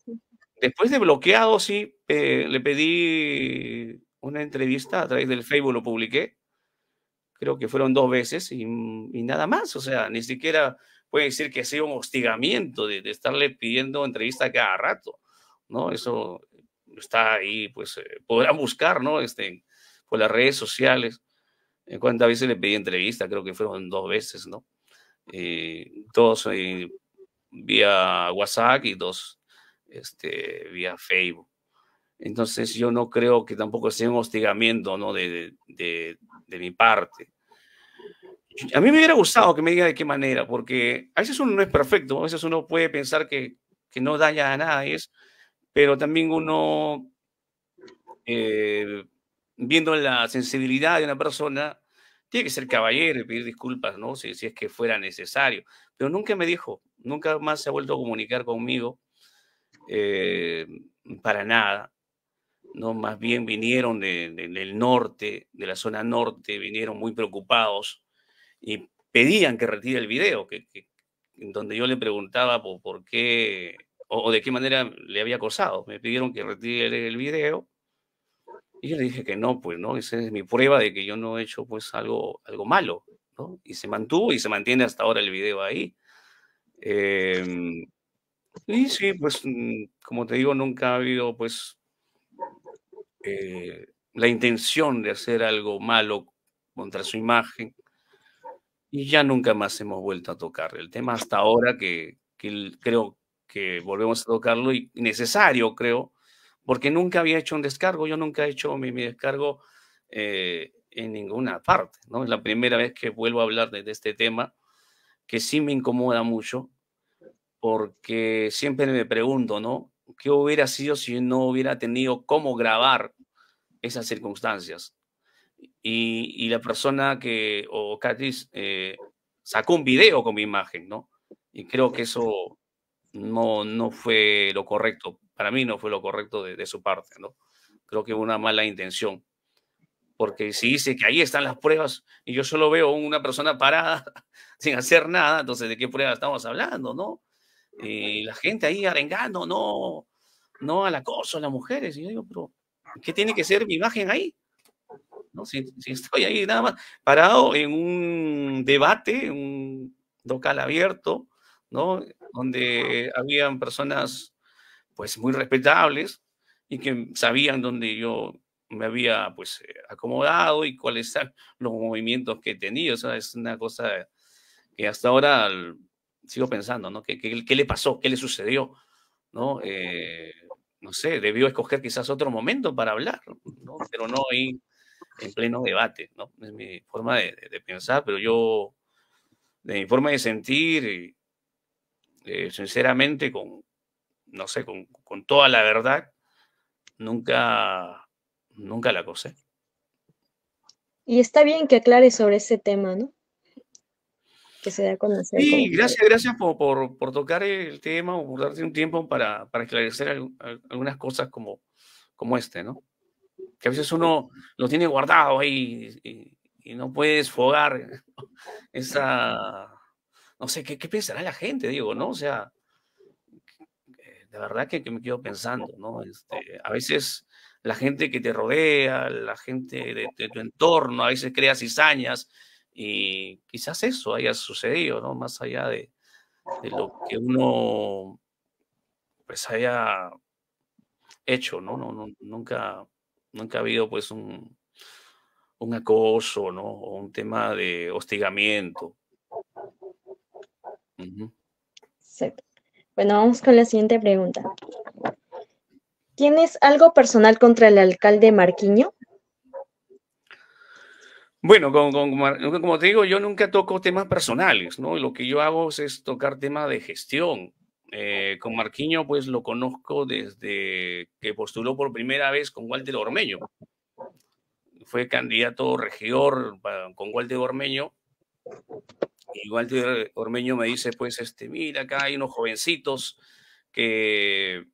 después de bloqueado, sí, le pedí una entrevista a través del Facebook, lo publiqué. Creo que fueron dos veces y, nada más. O sea, ni siquiera puede decir que sea un hostigamiento de, estarle pidiendo entrevista cada rato, ¿no? Eso está ahí, pues eh, podrán buscar, ¿no? Este, por las redes sociales. ¿Cuántas veces le pedí entrevista? Creo que fueron dos veces, ¿no? Eh, dos eh, vía WhatsApp y dos este, vía Facebook. Entonces yo no creo que tampoco sea un hostigamiento, ¿no? De, de, de, mi parte. A mí me hubiera gustado que me diga de qué manera, porque a veces uno no es perfecto, a veces uno puede pensar que, que no daña a nadie, pero también uno eh, viendo la sensibilidad de una persona, tiene que ser caballero y pedir disculpas, ¿no? Si, si es que fuera necesario. Pero nunca me dijo, nunca más se ha vuelto a comunicar conmigo eh, para nada. No, más bien vinieron del norte, de la zona norte, vinieron muy preocupados y pedían que retire el video, que, donde yo le preguntaba por, por qué o, de qué manera le había acosado. Me pidieron que retire el video y yo le dije que no, pues, ¿no? Esa es mi prueba de que yo no he hecho, pues, algo, algo malo, ¿no? Y se mantuvo y se mantiene hasta ahora el video ahí. Em, y sí, pues, mm, como te digo, nunca ha habido, pues, eh, la intención de hacer algo malo contra su imagen. Y ya nunca más hemos vuelto a tocar el tema hasta ahora que, que creo que volvemos a tocarlo y necesario, creo, porque nunca había hecho un descargo, yo nunca he hecho mi, descargo eh, en ninguna parte, ¿no? Es la primera vez que vuelvo a hablar de, este tema, que sí me incomoda mucho, porque siempre me pregunto, ¿no? ¿Qué hubiera sido si no hubiera tenido cómo grabar esas circunstancias? Y, la persona que, o Catriz, eh, sacó un video con mi imagen, ¿no? Y creo que eso no, no fue lo correcto para mí no fue lo correcto de, su parte, ¿no? Creo que una mala intención. Porque si dice que ahí están las pruebas y yo solo veo una persona parada sin hacer nada, entonces ¿de qué pruebas estamos hablando, no? Y la gente ahí arengando, no, no al acoso a las mujeres. Y yo digo, pero ¿qué tiene que ser mi imagen ahí? ¿No? Si, si estoy ahí nada más parado en un debate, un local abierto, ¿no? Donde habían personas pues muy respetables y que sabían dónde yo me había pues eh, acomodado y cuáles son los movimientos que tenido. O sea, es una cosa que hasta ahora sigo pensando, ¿no? ¿Qué, qué, le pasó? ¿Qué le sucedió? ¿No? Eh, no sé, debió escoger quizás otro momento para hablar, ¿no? Pero no ahí en pleno debate, ¿no? Es mi forma de, pensar, pero yo, de mi forma de sentir, eh, sinceramente, con, no sé, con, con, toda la verdad, nunca, nunca la acosé. Y está bien que aclare sobre ese tema, ¿no? Que se da a conocer. Sí, gracias, gracias por, por, por, tocar el tema o por darte un tiempo para, para esclarecer algunas cosas como, como este, ¿no? Que a veces uno lo tiene guardado ahí y, no puede desfogar esa, no sé, ¿qué, ¿qué, pensará la gente, digo, no? O sea, de verdad que, que me quedo pensando, ¿no? Este, a veces la gente que te rodea, la gente de, tu entorno, a veces crea cizañas y quizás eso haya sucedido, ¿no? Más allá de, de lo que uno pues haya hecho, ¿no? no, no nunca, nunca ha habido pues un, un acoso, ¿no? O un tema de hostigamiento. Bueno, vamos con la siguiente pregunta. ¿Tienes algo personal contra el alcalde Marquiño? Bueno, como, te digo, yo nunca toco temas personales, ¿no? Lo que yo hago es, tocar temas de gestión. Eh, con Marquiño, pues lo conozco desde que postuló por primera vez con Walter Ormeño. Fue candidato regidor con Walter Ormeño. Walter Ormeño me dice, pues, este, mira, acá hay unos jovencitos que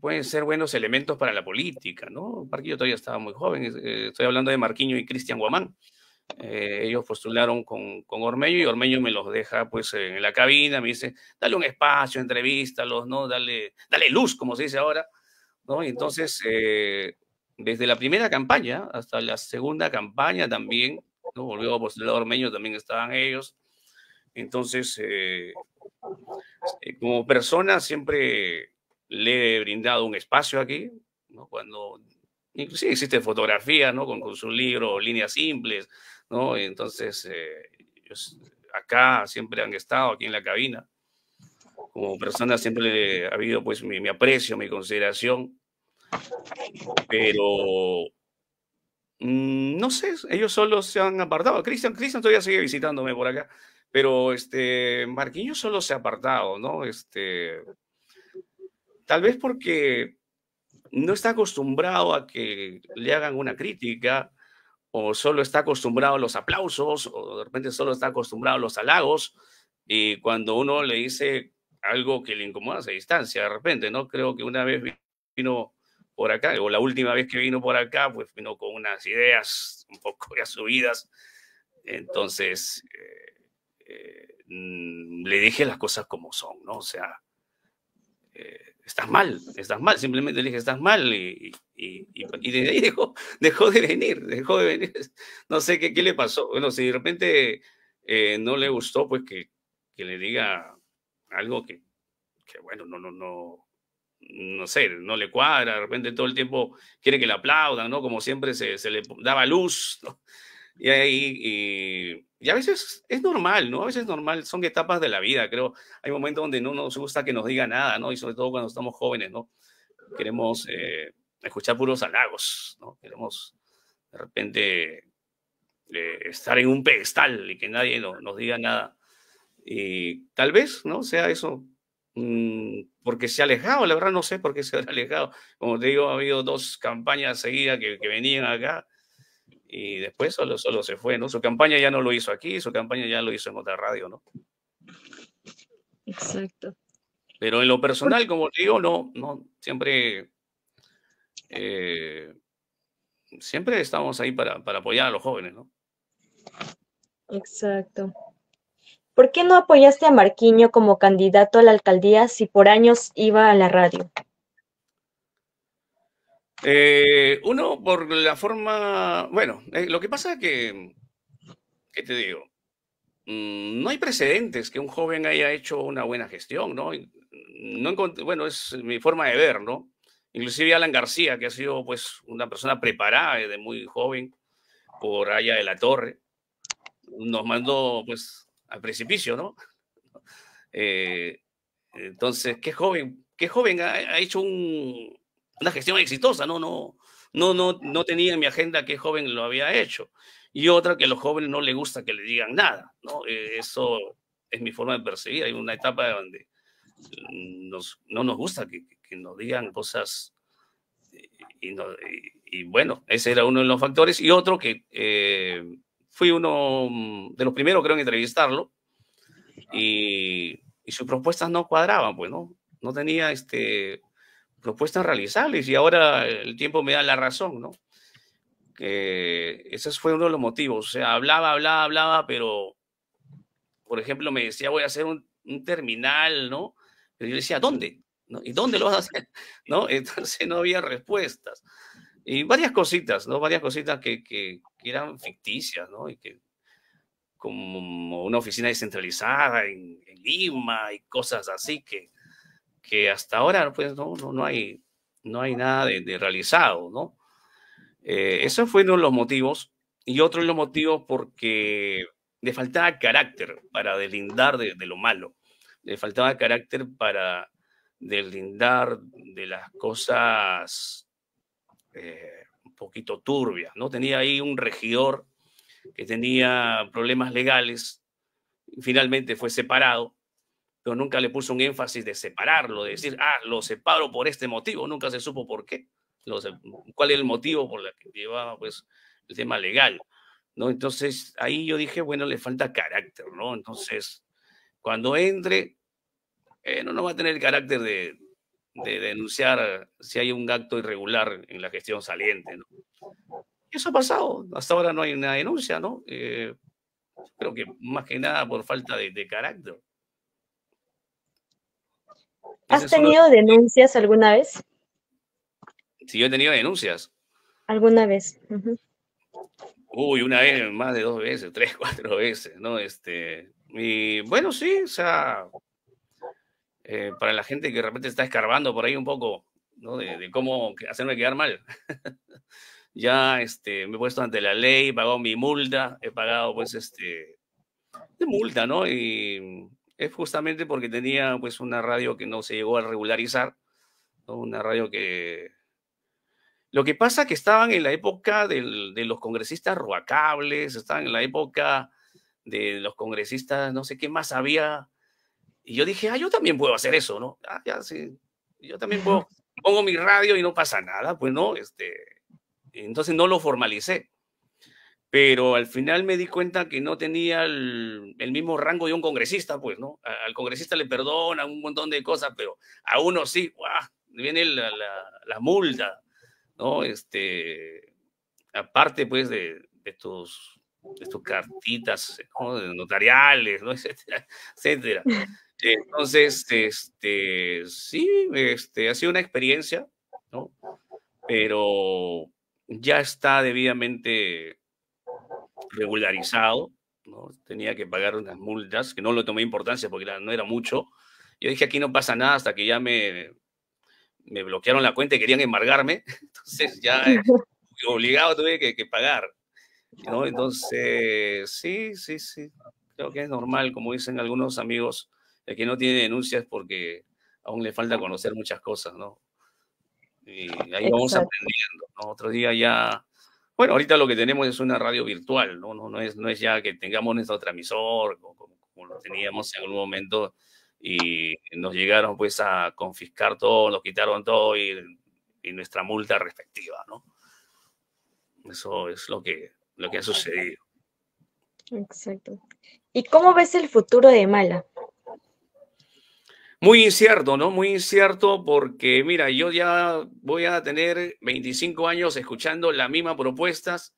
pueden ser buenos elementos para la política, ¿no? Marquillo todavía estaba muy joven, eh, estoy hablando de Marquiño y Cristian Guamán. Eh, ellos postularon con, con, Ormeño y Ormeño me los deja pues en la cabina, me dice, dale un espacio, entrevístalos, ¿no? Dale, dale luz, como se dice ahora, ¿no? Y entonces, eh, desde la primera campaña hasta la segunda campaña también, ¿no? Volvió a postular Ormeño, también estaban ellos. Entonces, como persona siempre le he brindado un espacio aquí, ¿no? Cuando inclusive existe fotografía, ¿no? Con, su libro Líneas Simples, ¿no? Entonces, eh, acá siempre han estado, aquí en la cabina. Como persona siempre ha habido pues mi, aprecio, mi consideración, pero mm, no sé, ellos solo se han apartado. Cristian, Cristian todavía sigue visitándome por acá, pero este, Marquinhos solo se ha apartado, ¿no? Este, Tal vez porque no está acostumbrado a que le hagan una crítica o solo está acostumbrado a los aplausos o de repente solo está acostumbrado a los halagos y cuando uno le dice algo que le incomoda a distancia de repente, ¿no? Creo que una vez vino por acá, o la última vez que vino por acá, pues vino con unas ideas un poco ya subidas. Entonces, eh, eh, mm, le dije las cosas como son, ¿no? O sea, eh, estás mal, estás mal, simplemente le dije, estás mal y, y, y, desde ahí dejó, dejó de venir, dejó de venir. No sé qué, qué le pasó. Bueno, si de repente eh, no le gustó, pues que, que le diga algo que, que, bueno, no, no, no, no sé, no le cuadra, de repente todo el tiempo quiere que le aplaudan, ¿no? Como siempre se, se le daba luz, ¿no? Y, y, y, a veces es normal, ¿no? A veces es normal, son etapas de la vida, creo. Hay momentos donde no nos gusta que nos diga nada, ¿no? Y sobre todo cuando estamos jóvenes, ¿no? Queremos eh, escuchar puros halagos, ¿no? Queremos de repente eh, estar en un pedestal y que nadie nos diga nada. Y tal vez, ¿no? Sea eso, mmm, porque se ha alejado, la verdad no sé por qué se ha alejado. Como te digo, ha habido dos campañas seguidas que, que venían acá y después solo, solo se fue, ¿no? Su campaña ya no lo hizo aquí, su campaña ya lo hizo en otra radio, ¿no? Exacto. Pero en lo personal, como digo, no, no, siempre, eh, siempre estamos ahí para, para apoyar a los jóvenes, ¿no? Exacto. ¿Por qué no apoyaste a Marquiño como candidato a la alcaldía si por años iba a la radio? Eh, uno, por la forma, bueno, eh, lo que pasa es que, ¿qué te digo? Mm, no hay precedentes que un joven haya hecho una buena gestión, ¿no? no bueno, es mi forma de ver, ¿no? Inclusive Alan García, que ha sido pues una persona preparada desde muy joven por allá de la torre, nos mandó pues al precipicio, ¿no? Eh, entonces, ¿qué joven, qué joven ha hecho un, una gestión exitosa, no, no, no, no, no tenía en mi agenda que joven lo había hecho. Y otra que a los jóvenes no les gusta que le digan nada, ¿no? Eh, eso es mi forma de percibir. Hay una etapa donde nos, no nos gusta que, que nos digan cosas y, y, bueno, ese era uno de los factores. Y otro que eh, fui uno de los primeros, creo, en entrevistarlo y, y, sus propuestas no cuadraban, pues, ¿no? No tenía este, propuestas realizables y ahora el tiempo me da la razón, ¿no? Que ese fue uno de los motivos. O sea, hablaba, hablaba, hablaba, pero, por ejemplo, me decía, voy a hacer un, un terminal, ¿no? Pero yo le decía, ¿dónde? ¿no? ¿Y dónde lo vas a hacer? ¿No? Entonces no había respuestas. Y varias cositas, ¿no? Varias cositas que, que, eran ficticias, ¿no? Y que como una oficina descentralizada en, Lima y cosas así que, que hasta ahora pues no, no, no, hay, no hay nada de, realizado, ¿no? Eh, esos fueron los motivos. Y otro de los motivos porque le faltaba carácter para deslindar de, lo malo. Le faltaba carácter para lindar de las cosas eh, un poquito turbias, ¿no? Tenía ahí un regidor que tenía problemas legales, finalmente fue separado, nunca le puso un énfasis de separarlo, de decir, ah, lo separo por este motivo, nunca se supo por qué, cuál es el motivo por el que llevaba pues el tema legal, ¿no? Entonces ahí yo dije, bueno, le falta carácter, ¿no? Entonces, cuando entre, eh, no, va a tener el carácter de, denunciar si hay un acto irregular en la gestión saliente. ¿no? Eso ha pasado. Hasta ahora no hay una denuncia, ¿no? Eh, creo que más que nada por falta de, carácter. ¿Has tenido denuncias alguna vez? Sí, yo he tenido denuncias. ¿Alguna vez? Uy, una vez, más de dos veces, tres, cuatro veces, ¿no? Este, y bueno, sí, o sea, eh, para la gente que de repente está escarbando por ahí un poco, ¿no? De, cómo hacerme quedar mal. ya este, me he puesto ante la ley, he pagado mi multa, he pagado pues este, de multa, ¿no? Y es justamente porque tenía pues una radio que no se llegó a regularizar, ¿no? Una radio que... Lo que pasa que estaban en la época del, de los congresistas ruacables, estaban en la época de los congresistas, no sé qué más había, y yo dije, ah, yo también puedo hacer eso, ¿no? Ah, ya, sí. Yo también puedo, pongo mi radio y no pasa nada, pues no, este, entonces no lo formalicé. Pero al final me di cuenta que no tenía el, mismo rango de un congresista, pues, ¿no? Al congresista le perdona un montón de cosas, pero a uno sí, ¡guau! viene la, la, multa, ¿no? Este, aparte, pues, de, de tus, cartitas notariales, ¿no? etcétera, etcétera. Entonces, este, sí, este, ha sido una experiencia, ¿no? Pero ya está debidamente regularizado, ¿no? Tenía que pagar unas multas, que no lo tomé importancia porque no era mucho. Yo dije, aquí no pasa nada hasta que ya me, me bloquearon la cuenta y querían embargarme. Entonces ya obligado tuve que, que pagar, ¿no? Entonces, sí, sí, sí. Creo que es normal, como dicen algunos amigos, el que no tiene denuncias porque aún le falta conocer muchas cosas, ¿no? Y ahí vamos aprendiendo, ¿no? Otro día ya, bueno, ahorita lo que tenemos es una radio virtual, ¿no? No, no, es, no es ya que tengamos nuestro transmisor como, lo teníamos en algún momento y nos llegaron pues a confiscar todo, nos quitaron todo y, y nuestra multa respectiva, ¿no? Eso es lo que, lo que ha sucedido. Exacto. ¿Y cómo ves el futuro de Mala? Muy incierto, ¿no? Muy incierto porque, mira, yo ya voy a tener 25 años escuchando las mismas propuestas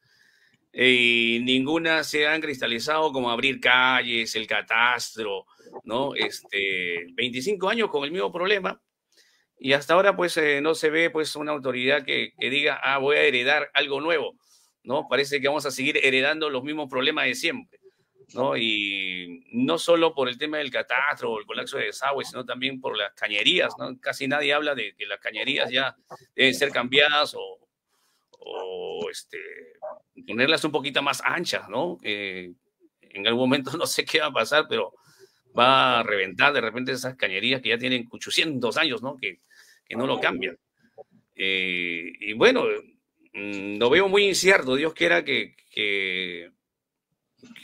y ninguna se han cristalizado como abrir calles, el catastro, ¿no? Este, 25 años con el mismo problema y hasta ahora pues eh, no se ve pues una autoridad que, que diga, ah, voy a heredar algo nuevo, ¿no? Parece que vamos a seguir heredando los mismos problemas de siempre. ¿No? Y no solo por el tema del catastro o el colapso de desagüe, sino también por las cañerías, ¿no? Casi nadie habla de que las cañerías ya deben ser cambiadas o, o este, ponerlas un poquito más anchas, ¿no? Eh, en algún momento no sé qué va a pasar, pero va a reventar de repente esas cañerías que ya tienen 800 años, ¿no? Que, que no lo cambian. Eh, y bueno, mm, lo veo muy incierto. Dios quiera que, que,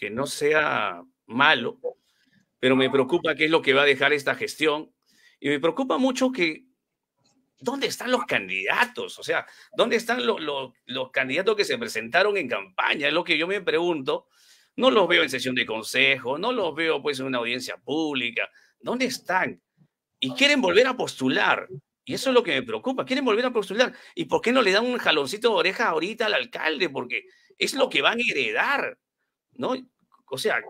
que no sea malo, pero me preocupa qué es lo que va a dejar esta gestión. Y me preocupa mucho que, ¿dónde están los candidatos? O sea, ¿dónde están los candidatos que se presentaron en campaña? Es lo que yo me pregunto. No los veo en sesión de consejo, no los veo pues en una audiencia pública. ¿Dónde están? Y quieren volver a postular. Y eso es lo que me preocupa. Quieren volver a postular. ¿Y por qué no le dan un jaloncito de oreja ahorita al alcalde? Porque es lo que van a heredar, ¿no? O sea,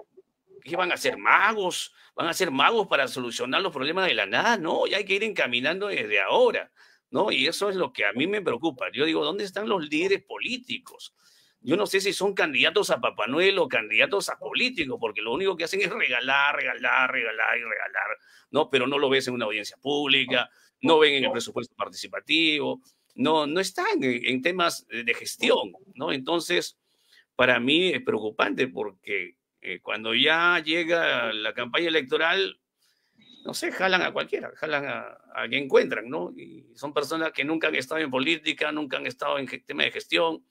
¿qué van a ser magos? ¿Van a ser magos para solucionar los problemas de la nada? No, ya hay que ir encaminando desde ahora, ¿no? Y eso es lo que a mí me preocupa. Yo digo, ¿dónde están los líderes políticos? Yo no sé si son candidatos a Papá Noel o candidatos a políticos, porque lo único que hacen es regalar, regalar, regalar y regalar, ¿no? Pero no lo ves en una audiencia pública, no ven en el presupuesto participativo, no, no están en, temas de gestión, ¿no? Entonces, para mí es preocupante porque eh, cuando ya llega la campaña electoral, no sé, jalan a cualquiera, jalan a, a quien encuentran, ¿no? Y son personas que nunca han estado en política, nunca han estado en tema de gestión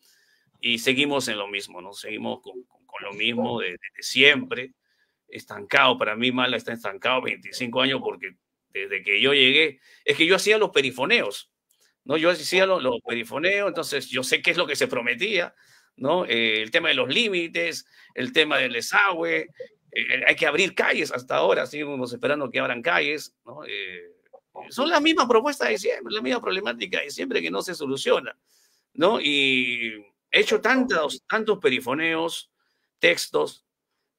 y seguimos en lo mismo, ¿no? Seguimos con, con, lo mismo de, siempre, estancado, para mí Mala está estancado 25 años porque desde que yo llegué, es que yo hacía los perifoneos, ¿no? Yo hacía los, los perifoneos, entonces yo sé qué es lo que se prometía, ¿no? Eh, el tema de los límites, el tema del desagüe, eh, hay que abrir calles hasta ahora, seguimos esperando que abran calles, ¿no? Eh, son las mismas propuestas de siempre, la misma problemática de siempre que no se soluciona, ¿no? Y he hecho tantos, tantos perifoneos, textos,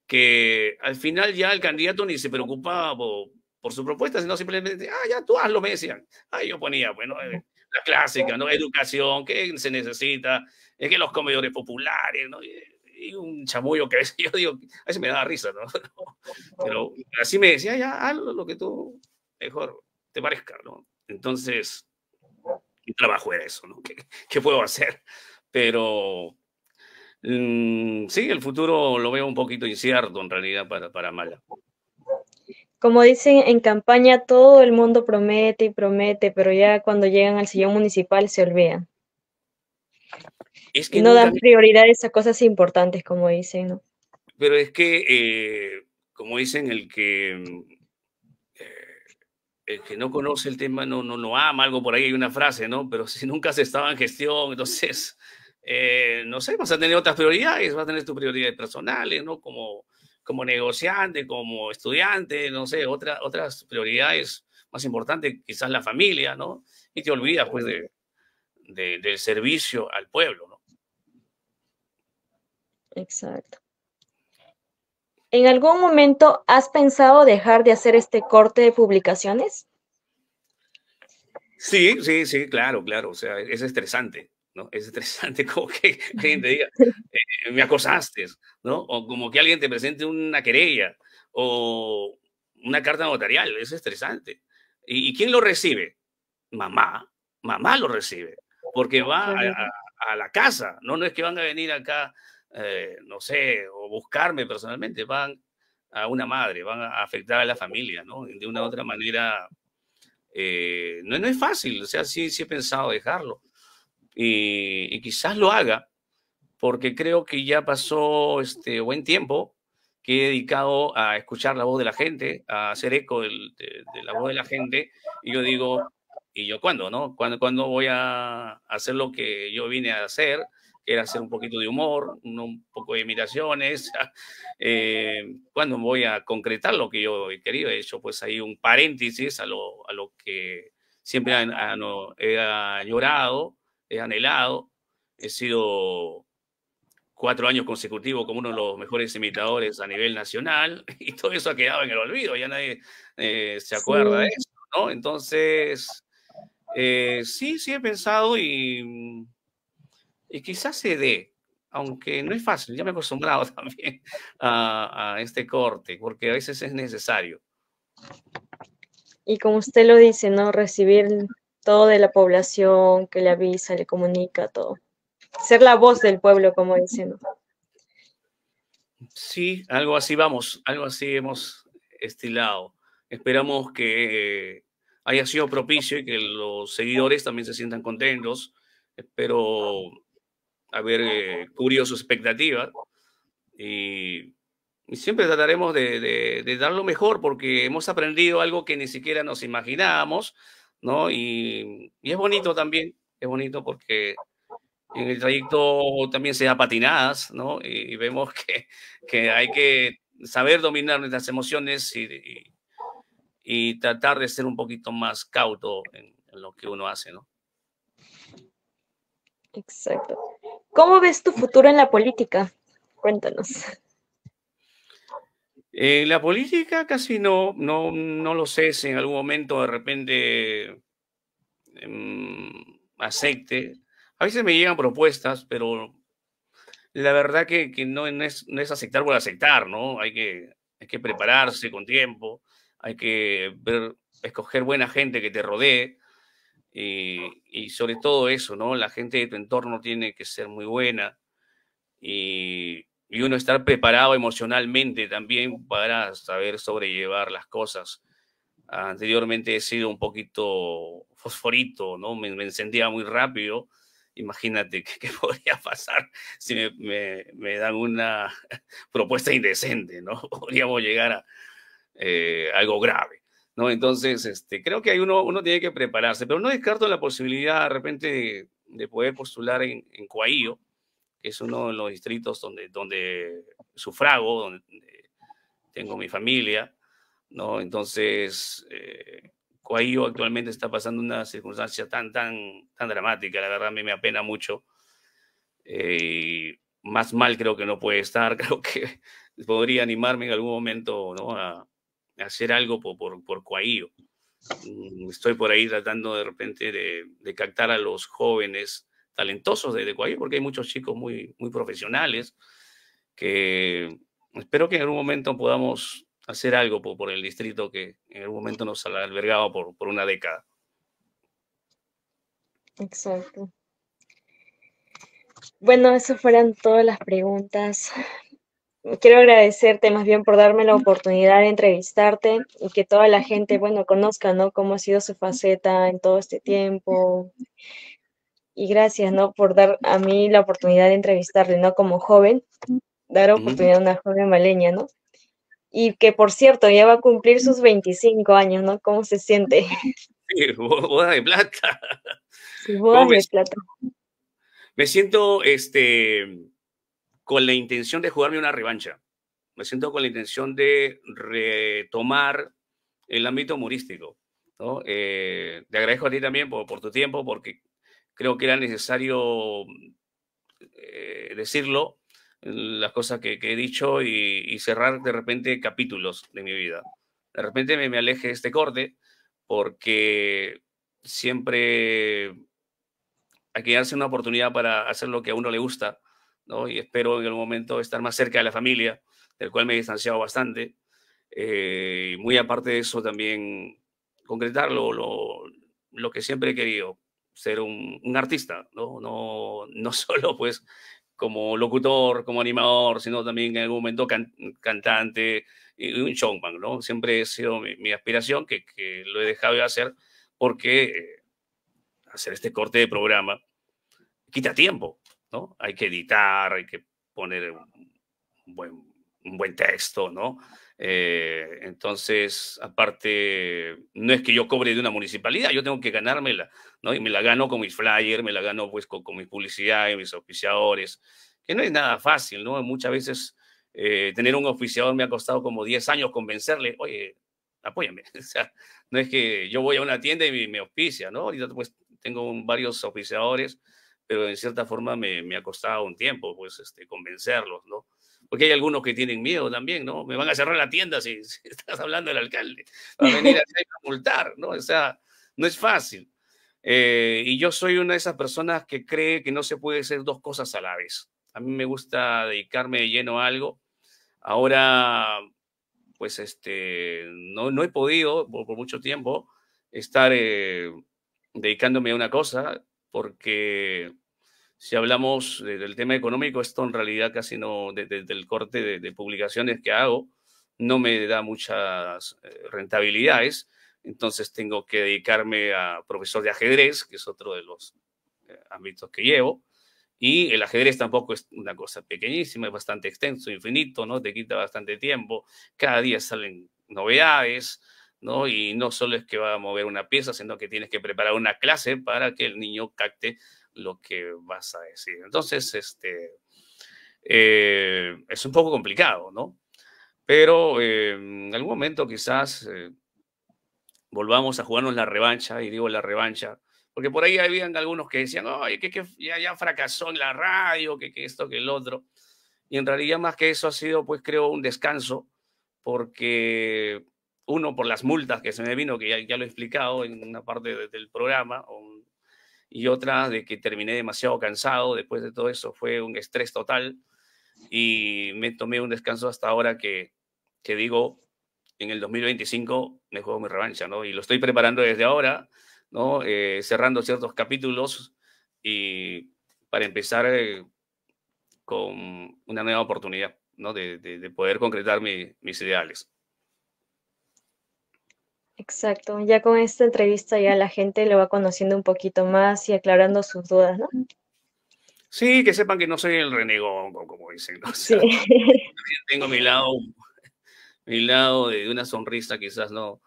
que al final ya el candidato ni se preocupaba por, por su propuesta, sino simplemente, ah, ya tú hazlo, me decían. Ah, yo ponía, bueno, la clásica, ¿no? Educación, ¿qué se necesita? Es que los comedores populares, ¿no? Y, un chamullo que yo digo, a veces me da risa, ¿no? Pero así me decía, ya, hazlo lo que tú mejor te parezca, ¿no? Entonces, mi trabajo era eso, ¿no? ¿Qué, puedo hacer? Pero mmm, sí, el futuro lo veo un poquito incierto en realidad para, para Mala. Como dicen en campaña, todo el mundo promete y promete, pero ya cuando llegan al sillón municipal se olvidan. Es que no dan prioridades a cosas importantes, como dicen, ¿no? Pero es que, eh, como dicen, el que, eh, el que no conoce el tema no, no, no ama, algo por ahí hay una frase, ¿no? Pero si nunca se estaba en gestión, entonces, eh, no sé, vas a tener otras prioridades, vas a tener tus prioridades personales, ¿no? Como, como negociante, como estudiante, no sé, otra, otras prioridades más importantes, quizás la familia, ¿no? Y te olvidas, pues, de, de, del servicio al pueblo, ¿no? Exacto. ¿En algún momento has pensado dejar de hacer este corte de publicaciones? Sí, sí, sí, claro, claro. O sea, es estresante, ¿no? Es estresante como que alguien te diga, eh, me acosaste, ¿no? O como que alguien te presente una querella o una carta notarial, es estresante. ¿Y, quién lo recibe? Mamá, mamá lo recibe, porque va a, la casa, ¿no? No es que van a venir acá eh, no sé, o buscarme personalmente, van a una madre, van a afectar a la familia, ¿no? De una u otra manera, eh, no, no, es fácil, o sea, sí, sí he pensado dejarlo. Y, quizás lo haga, porque creo que ya pasó este buen tiempo que he dedicado a escuchar la voz de la gente, a hacer eco de, de, la voz de la gente, y yo digo, ¿y yo cuándo, no? ¿Cuándo, ¿Cuándo voy a hacer lo que yo vine a hacer? era hacer un poquito de humor, un poco de imitaciones. Eh, cuando voy a concretar lo que yo he querido, he hecho pues ahí un paréntesis a lo, a lo que siempre he llorado, he anhelado. He sido cuatro años consecutivos como uno de los mejores imitadores a nivel nacional y todo eso ha quedado en el olvido, ya nadie eh, se acuerda de eso, ¿no? Entonces, eh, sí, sí he pensado y y quizás se dé, aunque no es fácil, ya me he acostumbrado también a, este corte, porque a veces es necesario. Y como usted lo dice, ¿no? Recibir todo de la población, que le avisa, le comunica todo. Ser la voz del pueblo, como dicen. Sí, algo así vamos, algo así hemos estilado. Esperamos que haya sido propicio y que los seguidores también se sientan contentos. Espero haber eh, curioso expectativas y, siempre trataremos de, dar lo mejor porque hemos aprendido algo que ni siquiera nos imaginábamos, ¿no? Y, y es bonito también, es bonito porque en el trayecto también se da patinadas, ¿no? Y, vemos que, que, hay que saber dominar nuestras emociones y, y, tratar de ser un poquito más cauto en, lo que uno hace, ¿no? Exacto. ¿Cómo ves tu futuro en la política? Cuéntanos. En la política casi no, no, no lo sé si en algún momento de repente em, acepte a veces me llegan propuestas, pero la verdad que, no, es, aceptar por aceptar, ¿no? Hay que, hay que prepararse con tiempo, hay que ver, escoger buena gente que te rodee y, sobre todo eso, ¿no? La gente de tu entorno tiene que ser muy buena y, y uno estar preparado emocionalmente también para saber sobrellevar las cosas. Anteriormente he sido un poquito fosforito, ¿no? Me, me encendía muy rápido imagínate qué, podría pasar si me, dan una propuesta indecente, ¿no? Podríamos llegar a eh, algo grave, ¿no? Entonces, este, creo que hay uno, uno tiene que prepararse, pero no descarto la posibilidad de repente de, poder postular en, en Coahuila, que es uno de los distritos donde, donde sufrago, donde tengo mi familia, ¿no? Entonces, eh, Coahuila actualmente está pasando una circunstancia tan, tan, tan dramática, la verdad a mí me apena mucho. Eh, más mal creo que no puede estar, creo que podría animarme en algún momento ¿no? a, hacer algo por, por, por mm, Estoy por ahí tratando de repente de, captar a los jóvenes talentosos de, de porque hay muchos chicos muy, muy profesionales que espero que en algún momento podamos hacer algo por, el distrito que en algún momento nos albergaba por, por una década. Exacto. Bueno, esas fueron todas las preguntas. Quiero agradecerte más bien por darme la oportunidad de entrevistarte y que toda la gente, bueno, conozca, ¿no? Cómo ha sido su faceta en todo este tiempo. Y gracias, ¿no? Por dar a mí la oportunidad de entrevistarle, ¿no? Como joven, dar oportunidad a una joven maleña, ¿no? Y que, por cierto, ya va a cumplir sus 25 años, ¿no? ¿Cómo se siente? Sí, boda de plata. Sí, boda de plata. Me siento este, con la intención de jugarme una revancha. Me siento con la intención de retomar el ámbito humorístico. ¿no? Eh, te agradezco a ti también por, por, tu tiempo, porque creo que era necesario eh, decirlo las cosas que, he dicho y, cerrar de repente capítulos de mi vida. De repente me, me aleje este corte porque siempre hay que darse una oportunidad para hacer lo que a uno le gusta, ¿no? Y espero en el momento estar más cerca de la familia, del cual me he distanciado bastante. Eh, y muy aparte de eso, también concretar lo, lo, que siempre he querido, ser un, artista, ¿no? No, no solo pues como locutor, como animador, sino también en algún momento cantante y un showman, ¿no? Siempre ha sido mi, aspiración, que, que, lo he dejado de hacer, porque eh, hacer este corte de programa quita tiempo, ¿no? Hay que editar, hay que poner un buen, un buen texto, ¿no? Eh, entonces, aparte, no es que yo cobre de una municipalidad, yo tengo que ganármela, ¿no? Y me la gano con mis flyers, me la gano pues con, con mi publicidad y mis oficiadores, que no es nada fácil, ¿no? Muchas veces eh, tener un oficiador me ha costado como 10 años convencerle, oye, apóyame. o sea, no es que yo voy a una tienda y me, oficia, ¿no? Ahorita pues tengo varios oficiadores, pero en cierta forma me, me, ha costado un tiempo, pues, este, convencerlos, ¿no? Porque hay algunos que tienen miedo también, ¿no? Me van a cerrar la tienda si, estás hablando del alcalde, va a venir a, multar, ¿no? O sea, no es fácil. Eh, y yo soy una de esas personas que cree que no se puede hacer dos cosas a la vez. A mí me gusta dedicarme de lleno a algo. Ahora, pues, este, no, no he podido por, mucho tiempo estar eh, dedicándome a una cosa porque si hablamos del tema económico, esto en realidad casi no, desde el corte de, publicaciones que hago, no me da muchas eh, rentabilidades. entonces tengo que dedicarme a profesor de ajedrez, que es otro de los eh, ámbitos que llevo. Y el ajedrez tampoco es una cosa pequeñísima, es bastante extenso, infinito, ¿no? Te quita bastante tiempo. Cada día salen novedades, ¿no? Y no solo es que va a mover una pieza, sino que tienes que preparar una clase para que el niño capte lo que vas a decir. Entonces, este, eh, es un poco complicado, ¿no? Pero eh, en algún momento quizás eh, volvamos a jugarnos la revancha, y digo la revancha, porque por ahí habían algunos que decían, oye, que, que ya, ya, fracasó en la radio, que, que esto, que el otro. Y en realidad más que eso ha sido, pues creo, un descanso, porque uno por las multas que se me vino, que ya, lo he explicado en una parte del programa, y otra de que terminé demasiado cansado después de todo eso, fue un estrés total y me tomé un descanso hasta ahora que, que digo, en el 2025 me juego mi revancha, ¿no? Y lo estoy preparando desde ahora, ¿no? Eh, cerrando ciertos capítulos y para empezar eh, con una nueva oportunidad, ¿no? De, de, poder concretar mis ideales. Exacto, ya con esta entrevista ya la gente lo va conociendo un poquito más y aclarando sus dudas, ¿no? Sí, que sepan que no soy el renegón, como dicen. sí. tengo mi lado, mi lado de una sonrisa, quizás no,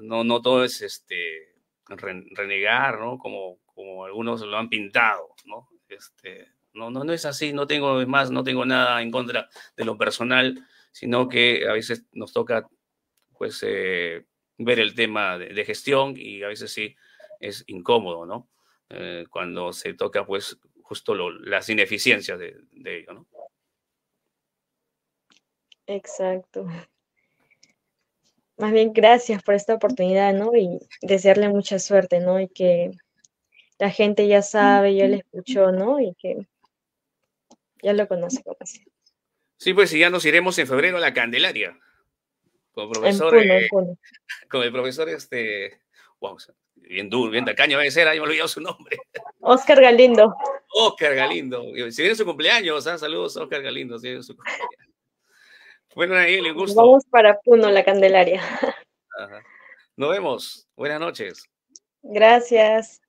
no, no todo es este renegar, ¿no? Como, como algunos lo han pintado, ¿no? Este, no, no, no es así, no tengo más, no tengo nada en contra de lo personal, sino que a veces nos toca, pues, eh, ver el tema de, gestión y a veces sí es incómodo, ¿no? Eh, cuando se toca, pues, justo las ineficiencias de, ello, ¿no? Exacto. Más bien, gracias por esta oportunidad, ¿no? Y desearle mucha suerte, ¿no? Y que la gente ya sabe, ya le escuchó, ¿no? Y que ya lo conoce como así. Sí, pues y ya nos iremos en febrero a la Candelaria con el profesor, eh, con el profesor, este, wow, bien duro, bien tacaño debe ser, ahí me olvidado su nombre. Oscar Galindo. Oscar Galindo. Si viene su cumpleaños, ¿ah? saludos Oscar Galindo, si viene su cumpleaños. Bueno, ahí le gusto. Vamos para Puno, la Candelaria. Nos vemos. Buenas noches. Gracias.